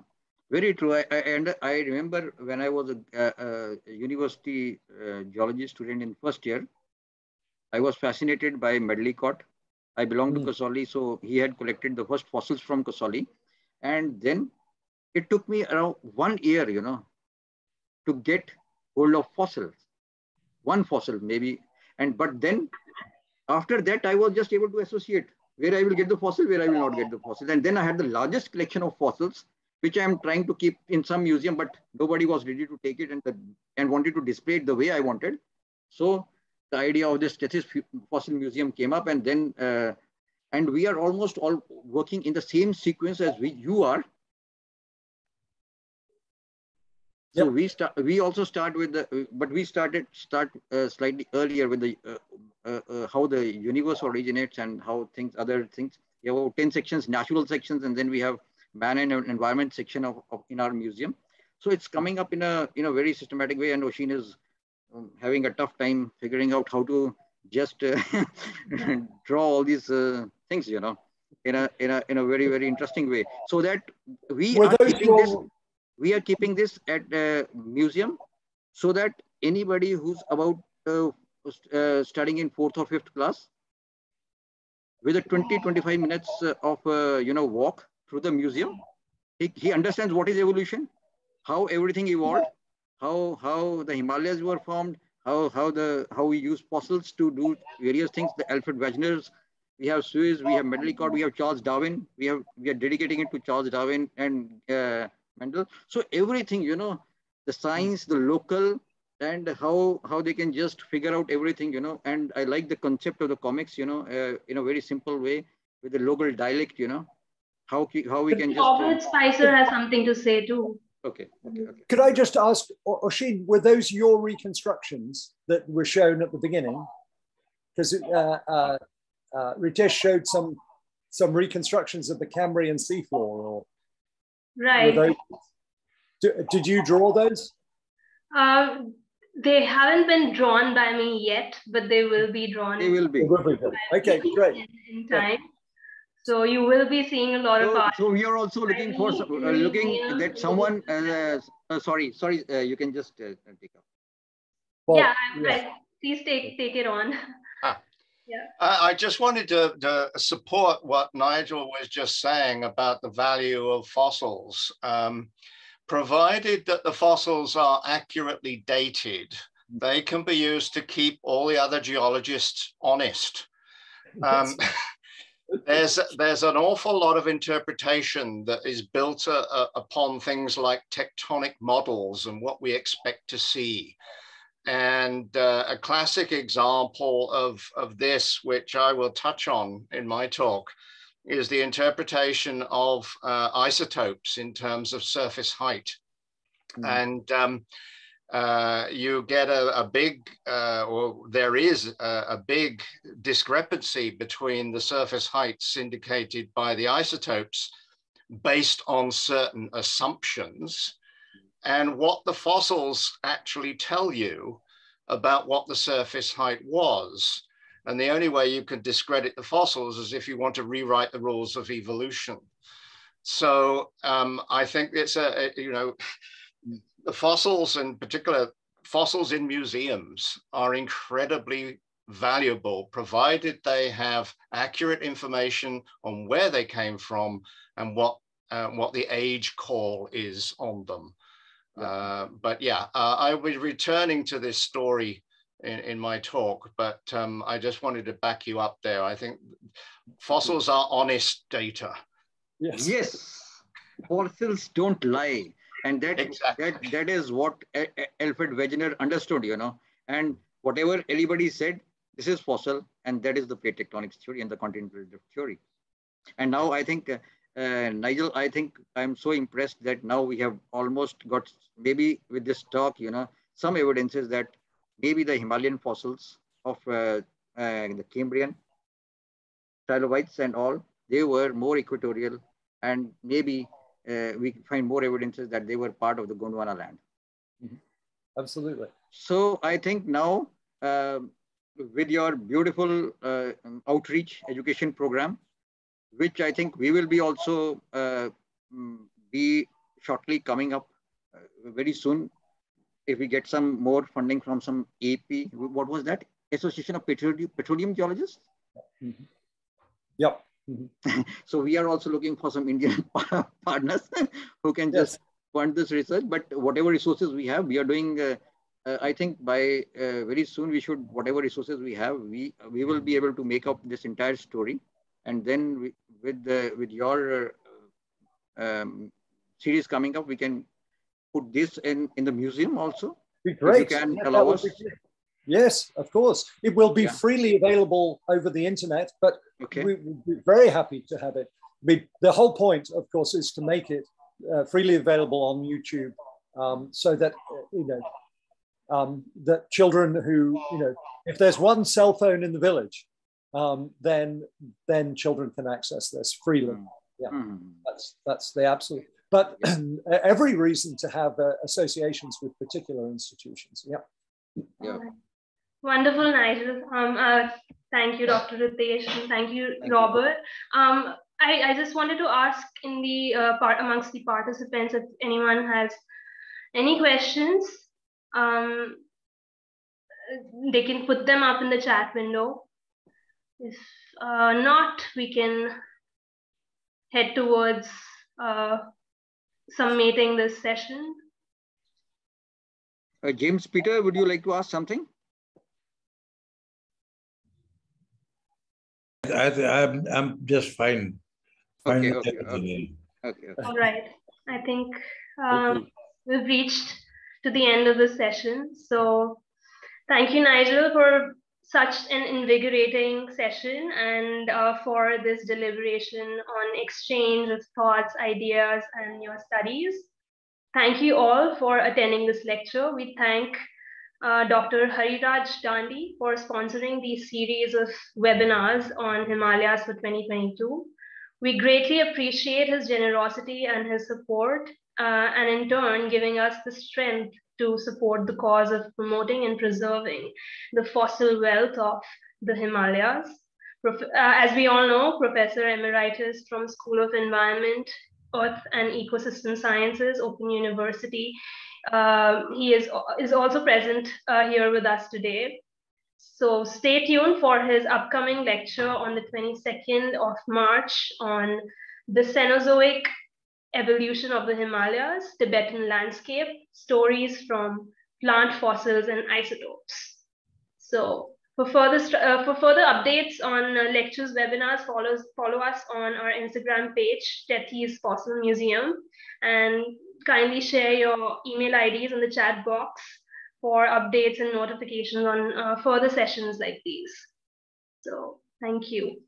very true. I, I, and I remember when I was a, a, a university uh, geology student in first year, I was fascinated by Medlicott I belonged mm. to hmm. Kasauli, so he had collected the first fossils from Kasauli. And then it took me around one year, you know, to get hold of fossils. One fossil maybe. And but then after that, I was just able to associate where I will get the fossil, where I will not get the fossil. And then I had the largest collection of fossils, which I am trying to keep in some museum, but nobody was ready to take it and, the, and wanted to display it the way I wanted. So the idea of this Tethys Fossil Museum came up and then, uh, and we are almost all working in the same sequence as we, you are. So yep. we start. We also start with the, but we started start uh, slightly earlier with the uh, uh, uh, how the universe originates and how things, other things. We have 10 sections, natural sections, and then we have man and environment section of, of in our museum. So it's coming up in a in a very systematic way, and Oshin is um, having a tough time figuring out how to just uh, draw all these uh, things, you know, in a in a in a very very interesting way. So that we Were are keeping this, we are keeping this at the museum, so that anybody who's about uh, uh, studying in fourth or fifth class, with a 20 25 minutes uh, of uh, you know walk through the museum, he, he understands what is evolution, how everything evolved how how the Himalayas were formed, how how the how we use fossils to do various things. The Alfred Wegener's, we have Suess, we have Medlicott, we have Charles Darwin. We have we are dedicating it to Charles Darwin and uh, Mendel. So everything, you know, the science, the local, and how how they can just figure out everything, you know. And I like the concept of the comics, you know, uh, in a very simple way with the local dialect, you know. How how we can just. Robert Spicer has something to say too. Okay. okay, okay. Could I just ask, Oshin, were those your reconstructions that were shown at the beginning? Because uh, uh, uh, Ritesh showed some some reconstructions of the Cambrian seafloor, or right? Those, did you draw those? Uh, they haven't been drawn by me yet, but they will be drawn. They will be. Okay, great. In, in time. Yeah. So you will be seeing a lot so, of art. So we are also looking for uh, looking that someone. Uh, uh, sorry, sorry. Uh, you can just uh, take up. Well, yeah, yeah. please take take it on. Ah. Yeah. I just wanted to, to, support what Nigel was just saying about the value of fossils. Um, provided that the fossils are accurately dated, they can be used to keep all the other geologists honest. Um, there's there's an awful lot of interpretation that is built uh, uh, upon things like tectonic models and what we expect to see. And uh, a classic example of, of this, which I will touch on in my talk, is the interpretation of uh, isotopes in terms of surface height. Mm. And um, uh, you get a, a big, uh, or there is a, a, big discrepancy between the surface heights indicated by the isotopes based on certain assumptions and what the fossils actually tell you about what the surface height was. And the only way you can discredit the fossils is if you want to rewrite the rules of evolution. So um, I think it's a, a you know, the fossils, in particular, fossils in museums are incredibly valuable, provided they have accurate information on where they came from and what uh, what the age call is on them. Yeah. Uh, but yeah, uh, I will be returning to this story in, in my talk, but um, I just wanted to back you up there. I think fossils are honest data. Yes. Yes. Fossils don't lie and that exactly. that that is what Alfred Wegener understood, you know. And whatever anybody said, this is fossil, and that is the plate tectonics theory and the continental drift theory. And now I think, uh, uh, Nigel, I think I'm so impressed that now we have almost got maybe with this talk, you know, some evidences that maybe the Himalayan fossils of uh, uh the Cambrian trilobites and all, they were more equatorial and maybe uh, we find more evidences that they were part of the Gondwana land. Mm -hmm. Absolutely. So I think now uh, with your beautiful uh, outreach education program, which I think we will be also uh, mm, be shortly coming up uh, very soon if we get some more funding from some AP. What was that? Association of Petroleum, Petroleum Geologists? Mm -hmm. Yep. So we are also looking for some Indian partners who can just fund this research. But whatever resources we have, we are doing. Uh, uh, I think by uh, very soon we should whatever resources we have, we we will be able to make up this entire story, and then we, with the with your uh, um, series coming up, we can put this in in the museum also. Be great. If you can allow us. Yes, of course. It will be yeah. freely available over the internet, but okay. we would be very happy to have it. Mean, the whole point, of course, is to make it uh, freely available on YouTube um, so that, uh, you know, um, that children who, you know, if there's one cell phone in the village, um, then then children can access this freely. Mm. Yeah, mm. that's that's the absolute. But every reason to have uh, associations with particular institutions. Yeah. Yeah. Wonderful, Nigel. Um, uh, thank you, Dr. Ritesh, and thank you, thank Robert. You. Um, I, I just wanted to ask in the uh, part amongst the participants if anyone has any questions, um, they can put them up in the chat window. If uh, not, we can head towards uh, summating this session. Uh, James Peter, would you like to ask something? I, I'm, I'm just fine. fine okay, okay, okay. okay, okay. All right. I think um, we've reached to the end of the session. So thank you, Nigel, for such an invigorating session and uh, for this deliberation on exchange of thoughts, ideas, and your studies. Thank you all for attending this lecture. We thank uh, Dr. Hariraj Dandi for sponsoring the series of webinars on Himalayas for 2022. We greatly appreciate his generosity and his support, uh, and in turn, giving us the strength to support the cause of promoting and preserving the fossil wealth of the Himalayas. Prof uh, as we all know, Professor Emeritus from School of Environment, Earth and Ecosystem Sciences, Open University, um, he is, is also present uh, here with us today. So stay tuned for his upcoming lecture on the 22nd of March on the Cenozoic evolution of the Himalayas, Tibetan landscape, stories from plant fossils and isotopes. So for further, uh, for further updates on uh, lectures, webinars, follows, follow us on our Instagram page, Tethys Fossil Museum. And kindly share your email IDs in the chat box for updates and notifications on uh, further sessions like these. So thank you.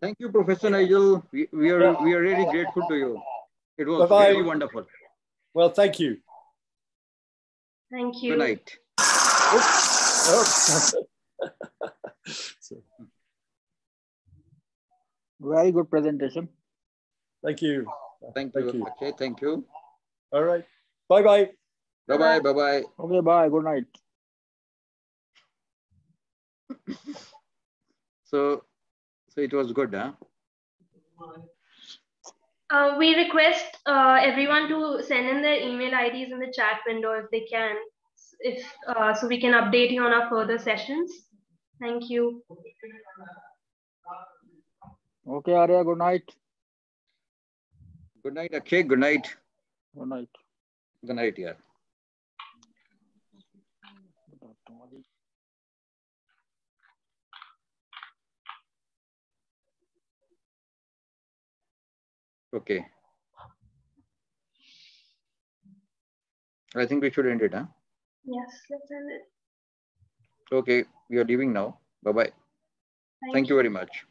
Thank you, Professor Nigel. We, we are we are really grateful to you. It was Bye -bye. very wonderful. Well, thank you. Thank you. Good night. very good presentation. Thank you. Thank, thank you. you. Okay, thank you. All right. Bye bye. Bye bye. Bye bye. Okay, bye. Good night. so, so it was good, huh? Uh, we request uh, everyone to send in their email IDs in the chat window if they can, if uh, so we can update you on our further sessions. Thank you. Okay, Arya, good night. Good night, Akshay. Good night. Good night. Good night, yeah. Okay. I think we should end it, huh? Yes, let's end it. Okay, we are leaving now. Bye-bye. Thank, Thank you very much.